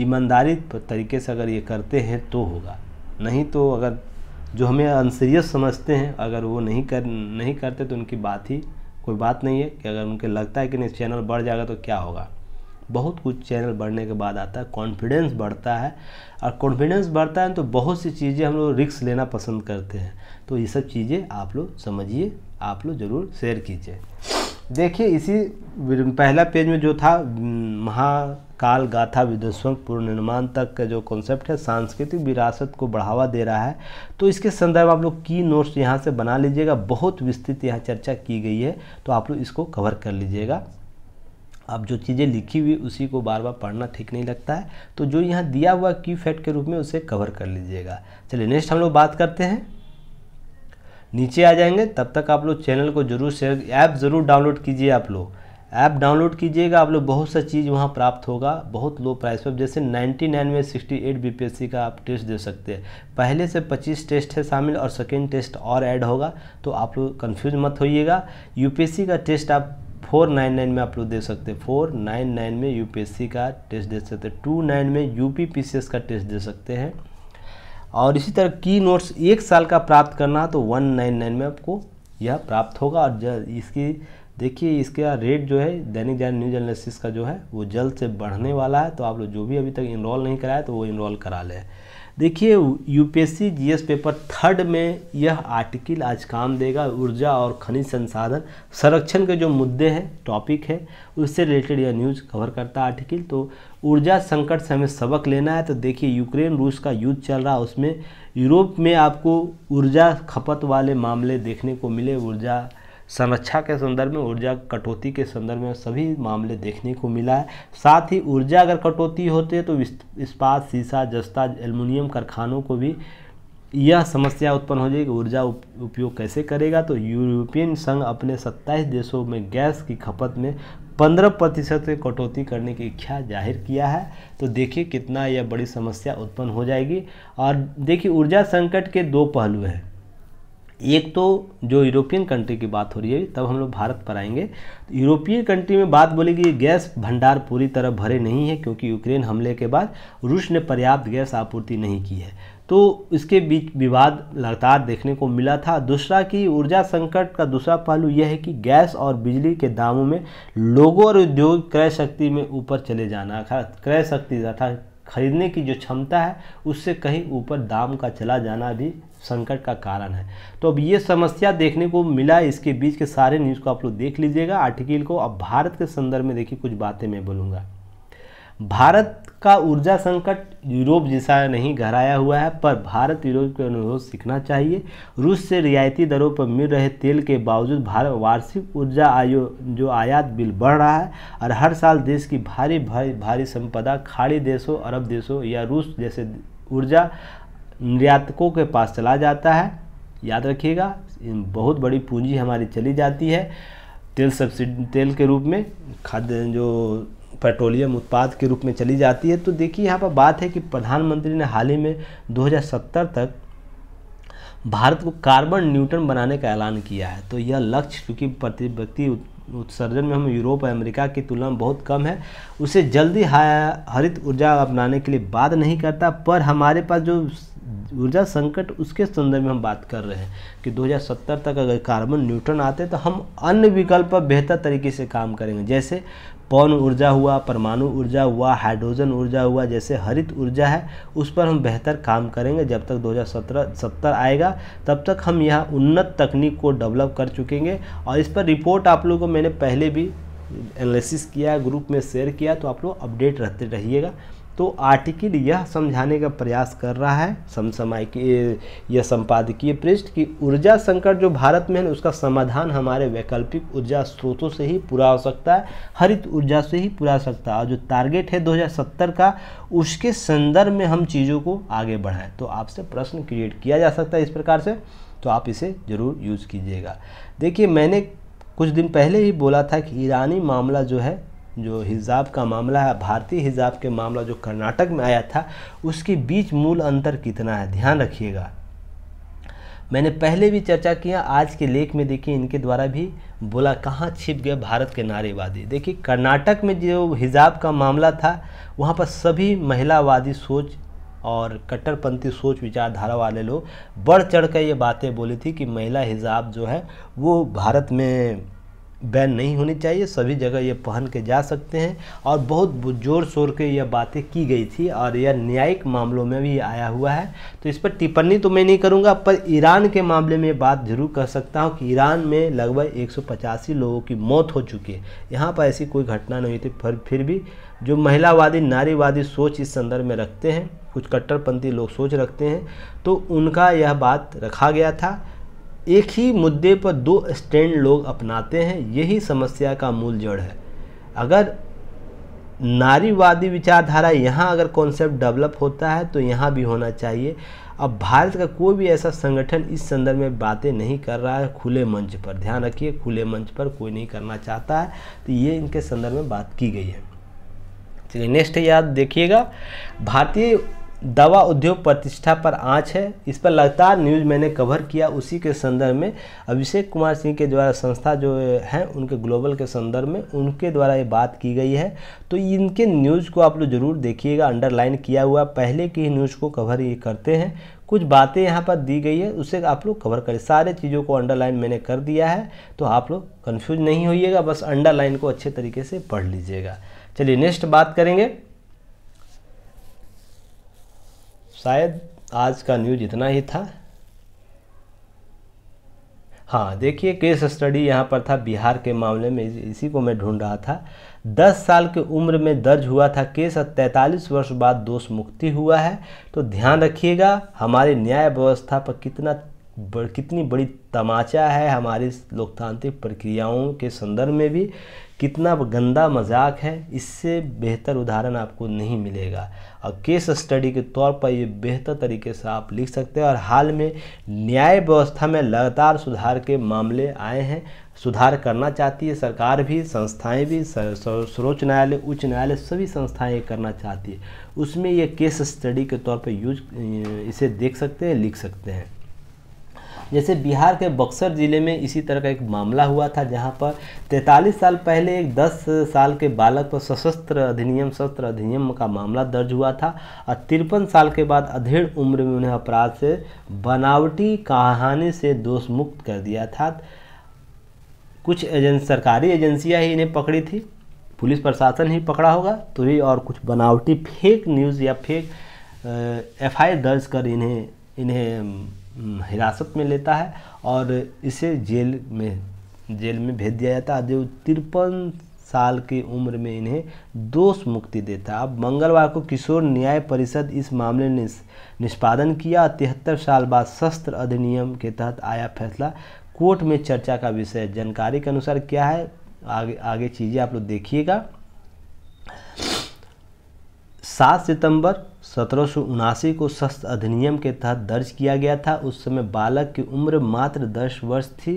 ईमानदारी तरीके से अगर ये करते हैं तो होगा। नहीं तो अगर जो हमें अनसीरियस समझते हैं, अगर वो नहीं कर, नहीं करते तो उनकी बात ही कोई बात नहीं है कि अगर उनके लगता है कि नहीं चैनल बढ़ जाएगा तो क्या होगा? बहुत कुछ चैनल बढ़ने के बाद आता है कॉन्फिडेंस बढ़ता है। और कॉन्फिडेंस बढ़ता है तो बहुत सी चीज़ें हम लोग रिक्स लेना पसंद करते हैं। तो ये सब चीज़ें आप लोग समझिए, आप लोग ज़रूर शेयर कीजिए। देखिए, इसी पहला पेज में जो था महाकाल गाथा विध्वंसक पुनर्निर्माण तक का जो कॉन्सेप्ट है, सांस्कृतिक विरासत को बढ़ावा दे रहा है। तो इसके संदर्भ आप लोग की नोट्स यहाँ से बना लीजिएगा। बहुत विस्तृत यहाँ चर्चा की गई है तो आप लोग इसको कवर कर लीजिएगा। अब जो चीज़ें लिखी हुई, उसी को बार बार पढ़ना ठीक नहीं लगता है। तो जो यहाँ दिया हुआ की फैक्ट के रूप में, उसे कवर कर लीजिएगा। चलिए नेक्स्ट हम लोग बात करते हैं। नीचे आ जाएँगे, तब तक आप लोग चैनल को ज़रूर शेयर ऐप ज़रूर डाउनलोड कीजिए आप लोग। ऐप डाउनलोड कीजिएगा, आप लोग बहुत सा चीज़ वहाँ प्राप्त होगा, बहुत लो प्राइस पर जैसे 99 में 68 बीपीएससी का आप टेस्ट दे सकते हैं। पहले से 25 टेस्ट है शामिल और सेकेंड टेस्ट और ऐड होगा तो आप लोग कन्फ्यूज़ मत होइएगा। यूपीएससी का टेस्ट आप फोर नाइन नाइन में आप लोग दे सकते हैं। फोर नाइन नाइन में यूपीएससी का टेस्ट दे सकते टू नाइन में यूपी पीसीएस का टेस्ट दे सकते हैं। और इसी तरह की नोट्स एक साल का प्राप्त करना तो वन नाइन नाइन में आपको यह प्राप्त होगा। और इसकी देखिए, इसका रेट जो है, दैनिक जागरण न्यूज़ एनालिसिस का जो है, वो जल्द से बढ़ने वाला है। तो आप लोग जो भी अभी तक इनरोल नहीं कराए तो वो इनरोल करा लें। देखिए यूपीएससी जीएस पेपर थर्ड में यह आर्टिकल आज काम देगा। ऊर्जा और खनिज संसाधन संरक्षण के जो मुद्दे हैं टॉपिक है, उससे रिलेटेड यह न्यूज़ कवर करता आर्टिकल तो ऊर्जा संकट से हमें सबक लेना है। तो देखिए यूक्रेन रूस का युद्ध चल रहा है, उसमें यूरोप में आपको ऊर्जा खपत वाले मामले देखने को मिले। ऊर्जा संरक्षा के संदर्भ में, ऊर्जा कटौती के संदर्भ में सभी मामले देखने को मिला है। साथ ही ऊर्जा अगर कटौती होती है तो इस्पात, सीसा, जस्ता, एल्युमिनियम कारखानों को भी यह समस्या उत्पन्न हो जाएगी ऊर्जा उपयोग कैसे करेगा। तो यूरोपियन संघ अपने 27 देशों में गैस की खपत में 15 प्रतिशत कटौती करने की इच्छा ज़ाहिर किया है। तो देखिए कितना यह बड़ी समस्या उत्पन्न हो जाएगी। और देखिए, ऊर्जा संकट के दो पहलू हैं। एक तो जो यूरोपियन कंट्री की बात हो रही है, तब हम लोग भारत पर आएँगे। यूरोपियन कंट्री में बात बोलेगी गैस भंडार पूरी तरह भरे नहीं है, क्योंकि यूक्रेन हमले के बाद रूस ने पर्याप्त गैस आपूर्ति नहीं की है। तो इसके बीच विवाद लगातार देखने को मिला था। दूसरा कि ऊर्जा संकट का दूसरा पहलू यह है कि गैस और बिजली के दामों में लोगों और उद्योग क्रय शक्ति में ऊपर चले जाना क्रय शक्ति तथा खरीदने की जो क्षमता है, उससे कहीं ऊपर दाम का चला जाना भी संकट का कारण है। तो अब ये समस्या देखने को मिला, इसके बीच के सारे न्यूज़ को आप लोग देख लीजिएगा। आर्टिकल को अब भारत के संदर्भ में देखिए, कुछ बातें मैं बोलूँगा। भारत का ऊर्जा संकट यूरोप जैसा नहीं गहराया हुआ है, पर भारत यूरोप के अनुरोध सीखना चाहिए। रूस से रियायती दरों पर मिल रहे तेल के बावजूद भारत वार्षिक ऊर्जा आयो, जो आयात बिल बढ़ रहा है, और हर साल देश की भारी भारी भारी संपदा खाड़ी देशों, अरब देशों या रूस जैसे ऊर्जा निर्यातकों के पास चला जाता है। याद रखिएगा बहुत बड़ी पूंजी हमारी चली जाती है। तेल सब्सिडी तेल के रूप में, खाद्य, जो पेट्रोलियम उत्पाद के रूप में चली जाती है। तो देखिए, यहाँ पर बात है कि प्रधानमंत्री ने हाल ही में 2070 तक भारत को कार्बन न्यूट्रन बनाने का ऐलान किया है। तो यह लक्ष्य, क्योंकि प्रति व्यक्ति उत्सर्जन में हम यूरोप और अमेरिका की तुलना में बहुत कम है। उसे जल्दी हरित ऊर्जा अपनाने के लिए बात नहीं करता, पर हमारे पास जो ऊर्जा संकट, उसके संदर्भ में हम बात कर रहे हैं कि 2070 तक अगर कार्बन न्यूट्रन आते तो हम अन्य विकल्प पर बेहतर तरीके से काम करेंगे। जैसे पवन ऊर्जा हुआ, परमाणु ऊर्जा हुआ, हाइड्रोजन ऊर्जा हुआ, जैसे हरित ऊर्जा है, उस पर हम बेहतर काम करेंगे जब तक 2017 सत्तर आएगा, तब तक हम यह उन्नत तकनीक को डेवलप कर चुकेंगे। और इस पर रिपोर्ट आप लोगों को मैंने पहले भी एनालिसिस किया ग्रुप में शेयर किया तो आप लोग अपडेट रहते रहिएगा। तो आर्टिकल यह समझाने का प्रयास कर रहा है समसामयिक यह संपादकीय पृष्ठ कि ऊर्जा संकट जो भारत में है, उसका समाधान हमारे वैकल्पिक ऊर्जा स्रोतों से ही पूरा हो सकता है, हरित ऊर्जा से ही पूरा हो सकता है। और जो टारगेट है 2070 का, उसके संदर्भ में हम चीज़ों को आगे बढ़ाएँ। तो आपसे प्रश्न क्रिएट किया जा सकता है इस प्रकार से तो आप इसे ज़रूर यूज़ कीजिएगा। देखिए, मैंने कुछ दिन पहले ही बोला था कि ईरानी मामला जो है जो हिजाब का मामला है, भारतीय हिजाब के मामला जो कर्नाटक में आया था, उसके बीच मूल अंतर कितना है? ध्यान रखिएगा। मैंने पहले भी चर्चा किया, आज के लेख में देखिए, इनके द्वारा भी बोला कहाँ छिप गए भारत के नारीवादी। देखिए, कर्नाटक में जो हिजाब का मामला था, वहाँ पर सभी महिलावादी सोच और कट्टरपंथी सोच, विचारधारा वाले लोग बढ़ चढ़ कर ये बातें बोली थी कि महिला हिजाब जो है, वो भारत में बैन नहीं होनी चाहिए। सभी जगह ये पहन के जा सकते हैं और बहुत ज़ोर शोर के यह बातें की गई थी और यह न्यायिक मामलों में भी आया हुआ है। तो इस पर टिप्पणी तो मैं नहीं करूँगा, पर ईरान के मामले में बात ज़रूर कर सकता हूँ कि ईरान में लगभग एक सौ पचासी लोगों की मौत हो चुकी है। यहाँ पर ऐसी कोई घटना नहीं थी पर फिर भी जो महिलावादी, नारीवादी सोच इस संदर्भ में रखते हैं, कुछ कट्टरपंथी लोग सोच रखते हैं तो उनका यह बात रखा गया था एक ही मुद्दे पर दो स्टैंड लोग अपनाते हैं, यही समस्या का मूल जड़ है। अगर नारीवादी विचारधारा यहाँ अगर कॉन्सेप्ट डेवलप होता है तो यहाँ भी होना चाहिए। अब भारत का कोई भी ऐसा संगठन इस संदर्भ में बातें नहीं कर रहा है, खुले मंच पर। ध्यान रखिए, खुले मंच पर कोई नहीं करना चाहता है तो ये इनके संदर्भ में बात की गई है। चलिए नेक्स्ट याद देखिएगा। भारतीय दवा उद्योग प्रतिष्ठा पर आँच है। इस पर लगातार न्यूज़ मैंने कवर किया। उसी के संदर्भ में अभिषेक कुमार सिंह के द्वारा संस्था जो है, उनके ग्लोबल के संदर्भ में उनके द्वारा ये बात की गई है। तो इनके न्यूज़ को आप लोग ज़रूर देखिएगा, अंडरलाइन किया हुआ। पहले की न्यूज़ को कवर ये करते हैं। कुछ बातें यहाँ पर दी गई है, उसे आप लोग कवर करें। सारे चीज़ों को अंडरलाइन मैंने कर दिया है तो आप लोग कन्फ्यूज़ नहीं होइएगा। बस अंडरलाइन को अच्छे तरीके से पढ़ लीजिएगा। चलिए नेक्स्ट बात करेंगे। शायद आज का न्यूज़ इतना ही था। हाँ देखिए केस स्टडी यहाँ पर था बिहार के मामले में इसी को मैं ढूंढ रहा था। 10 साल की उम्र में दर्ज हुआ था केस तैंतालीस वर्ष बाद दोष मुक्ति हुआ है। तो ध्यान रखिएगा हमारी न्याय व्यवस्था पर कितना बड़, कितनी बड़ी तमाचा है हमारी लोकतांत्रिक प्रक्रियाओं के संदर्भ में भी। कितना गंदा मज़ाक है इससे बेहतर उदाहरण आपको नहीं मिलेगा। और केस स्टडी के तौर पर ये बेहतर तरीके से आप लिख सकते हैं। और हाल में न्याय व्यवस्था में लगातार सुधार के मामले आए हैं। सुधार करना चाहती है सरकार भी, संस्थाएँ भी सर्वोच्च न्यायालय, उच्च न्यायालय, सभी संस्थाएँ ये करना चाहती है। उसमें ये केस स्टडी के तौर पर यूज़ इसे देख सकते हैं, लिख सकते हैं। जैसे बिहार के बक्सर ज़िले में इसी तरह का एक मामला हुआ था, जहाँ पर 43 साल पहले एक 10 साल के बालक पर सशस्त्र अधिनियम, शस्त्र अधिनियम का मामला दर्ज हुआ था और तिरपन साल के बाद अधेड़ उम्र में उन्हें अपराध से बनावटी कहानी से दोष मुक्त कर दिया था। कुछ एजेंस सरकारी एजेंसियाँ ही इन्हें पकड़ी थी। पुलिस प्रशासन ही पकड़ा होगा तो भी और कुछ बनावटी फेक न्यूज़ या फेक एफआईआर दर्ज कर इन्हें इन्हें हिरासत में लेता है और इसे जेल में जेल में भेज दिया जाता है। जो तिरपन साल की उम्र में इन्हें दोष मुक्ति देता अब मंगलवार को किशोर न्याय परिषद इस मामले ने निष्पादन किया। तिहत्तर साल बाद शस्त्र अधिनियम के तहत आया फैसला। कोर्ट में चर्चा का विषय जानकारी के अनुसार क्या है? आगे आगे चीज़ें आप लोग देखिएगा। सात सितंबर सत्रह सौ उनासी को शस्त्र अधिनियम के तहत दर्ज किया गया था। उस समय बालक की उम्र मात्र दस वर्ष थी,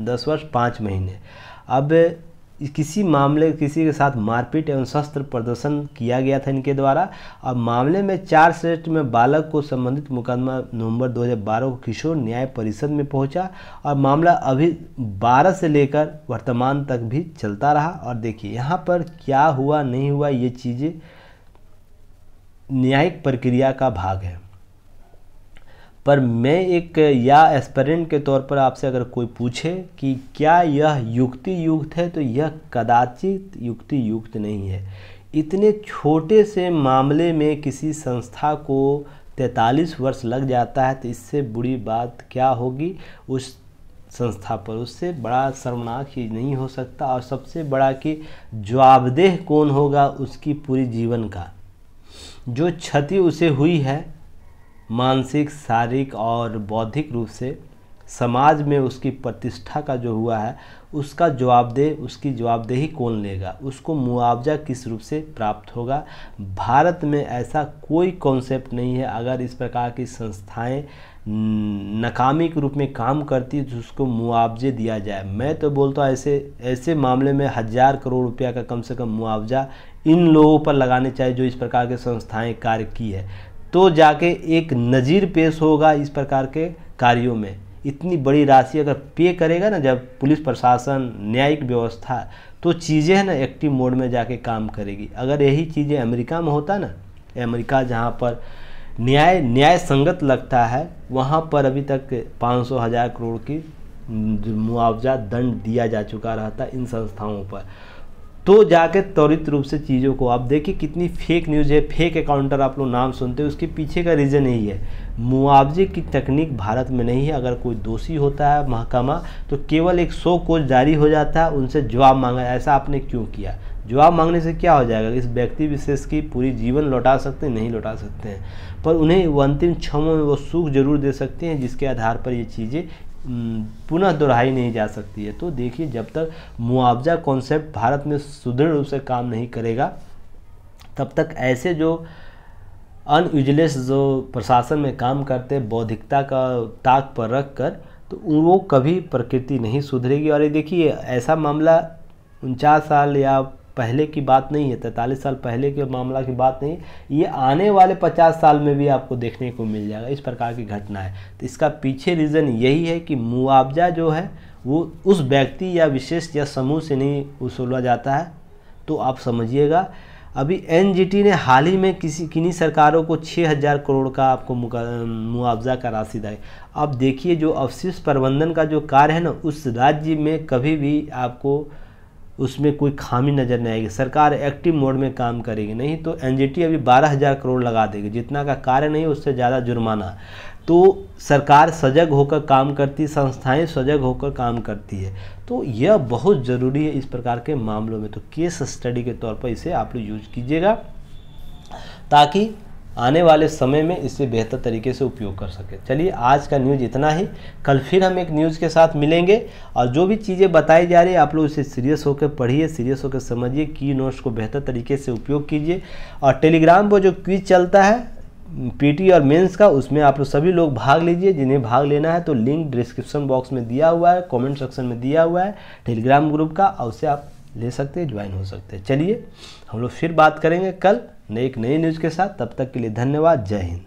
दस वर्ष पाँच महीने। अब किसी मामले, किसी के साथ मारपीट एवं शस्त्र प्रदर्शन किया गया था इनके द्वारा। अब मामले में चार श्रेष्ठ में बालक को संबंधित मुकदमा नवंबर 2012 को किशोर न्याय परिषद में पहुँचा। और मामला अभी 12 से लेकर वर्तमान तक भी चलता रहा। और देखिए, यहाँ पर क्या हुआ, नहीं हुआ, ये चीज़ें न्यायिक प्रक्रिया का भाग है। पर मैं एक, या एस्पेरेंट के तौर पर आपसे अगर कोई पूछे कि क्या यह युक्ति युक्त है तो यह कदाचित युक्ति युक्त नहीं है। इतने छोटे से मामले में किसी संस्था को 43 वर्ष लग जाता है तो इससे बुरी बात क्या होगी? उस संस्था पर उससे बड़ा शर्मनाक चीज़ नहीं हो सकता, और सबसे बड़ा कि जवाबदेह कौन होगा उसकी पूरी जीवन का? जो क्षति उसे हुई है, मानसिक, शारीरिक और बौद्धिक रूप से, समाज में उसकी प्रतिष्ठा का जो हुआ है, उसका जवाबदेह, उसकी जवाबदेही कौन लेगा? उसको मुआवजा किस रूप से प्राप्त होगा? भारत में ऐसा कोई कॉन्सेप्ट नहीं है। अगर इस प्रकार की संस्थाएँ नाकामी के रूप में काम करती है तो उसको मुआवजे दिया जाए। मैं तो बोलता हूँ ऐसे ऐसे मामले में हज़ार करोड़ रुपया का कम से कम मुआवजा इन लोगों पर लगाने चाहिए जो इस प्रकार के संस्थाएँ कार्य की है। तो जाके एक नज़ीर पेश होगा इस प्रकार के कार्यों में। इतनी बड़ी राशि अगर पे करेगा ना जब पुलिस प्रशासन, न्यायिक व्यवस्था तो चीज़ें ना एक्टिव मोड में जाके काम करेगी। अगर यही चीज़ें अमेरिका में होता ना, अमेरिका जहाँ पर न्याय न्याय संगत लगता है, वहाँ पर अभी तक पाँच सौ हज़ार करोड़ की मुआवजा दंड दिया जा चुका रहता इन संस्थाओं पर। तो जाके त्वरित रूप से चीज़ों को आप देखिए, कितनी फेक न्यूज़ है फेक अकाउंटर आप लोग नाम सुनते हो, उसके पीछे का रीज़न यही है। मुआवजे की तकनीक भारत में नहीं है, अगर कोई दोषी होता है महकमा तो केवल एक सौ कोच जारी हो जाता है, उनसे जवाब मांगा, ऐसा आपने क्यों किया? जवाब मांगने से क्या हो जाएगा? इस व्यक्ति विशेष की पूरी जीवन लौटा सकते, नहीं लौटा सकते हैं। पर उन्हें वो अंतिम क्षणों में वो सुख ज़रूर दे सकते हैं, जिसके आधार पर ये चीज़ें पुनः दोहराई नहीं जा सकती है। तो देखिए, जब तक मुआवजा कॉन्सेप्ट भारत में सुदृढ़ रूप से काम नहीं करेगा, तब तक ऐसे जो अनयूजलेस जो प्रशासन में काम करते, बौद्धिकता का ताक पर रख कर तो वो कभी प्रकृति नहीं सुधरेगी। और ये देखिए, ऐसा मामला उनचास साल या पहले की बात नहीं है, तैंतालीस साल पहले के मामला की बात नहीं ये आने वाले पचास साल में भी आपको देखने को मिल जाएगा, इस प्रकार की घटना है। तो इसका पीछे रीज़न यही है कि मुआवजा जो है, वो उस व्यक्ति या विशेष या समूह से नहीं वसूला जाता है। तो आप समझिएगा, अभी एनजीटी ने हाल ही में किसी, किन्हीं सरकारों को 6000 करोड़ का आपको मुआवजा का राशि दी अब देखिए जो अवशिष्ट प्रबंधन का जो कार्य है ना, उस राज्य में कभी भी आपको उसमें कोई खामी नज़र नहीं आएगी। सरकार एक्टिव मोड में काम करेगी। नहीं तो एनजीटी अभी बारह हज़ार करोड़ लगा देगी। जितना का कार्य नहीं, उससे ज़्यादा जुर्माना। तो सरकार सजग होकर काम करती संस्थाएँ सजग होकर काम करती है। तो यह बहुत ज़रूरी है इस प्रकार के मामलों में। तो केस स्टडी के तौर पर इसे आप लोग यूज़ कीजिएगा। ताकि आने वाले समय में इसे बेहतर तरीके से उपयोग कर सके। चलिए, आज का न्यूज़ इतना ही। कल फिर हम एक न्यूज़ के साथ मिलेंगे और जो भी चीज़ें बताई जा रही है, आप लोग इसे सीरियस होकर पढ़िए सीरियस होकर समझिए की नोट्स को बेहतर तरीके से उपयोग कीजिए। और टेलीग्राम पर जो क्विज चलता है पीटी और मेंस का, उसमें आप लोग सभी लोग भाग लीजिए। जिन्हें भाग लेना है तो लिंक डिस्क्रिप्शन बॉक्स में दिया हुआ है कमेंट सेक्शन में दिया हुआ है टेलीग्राम ग्रुप का, और उसे आप ले सकते हैं ज्वाइन हो सकते हैं। चलिए हम लोग फिर बात करेंगे कल एक नई न्यूज़ के साथ। तब तक के लिए धन्यवाद। जय हिंद।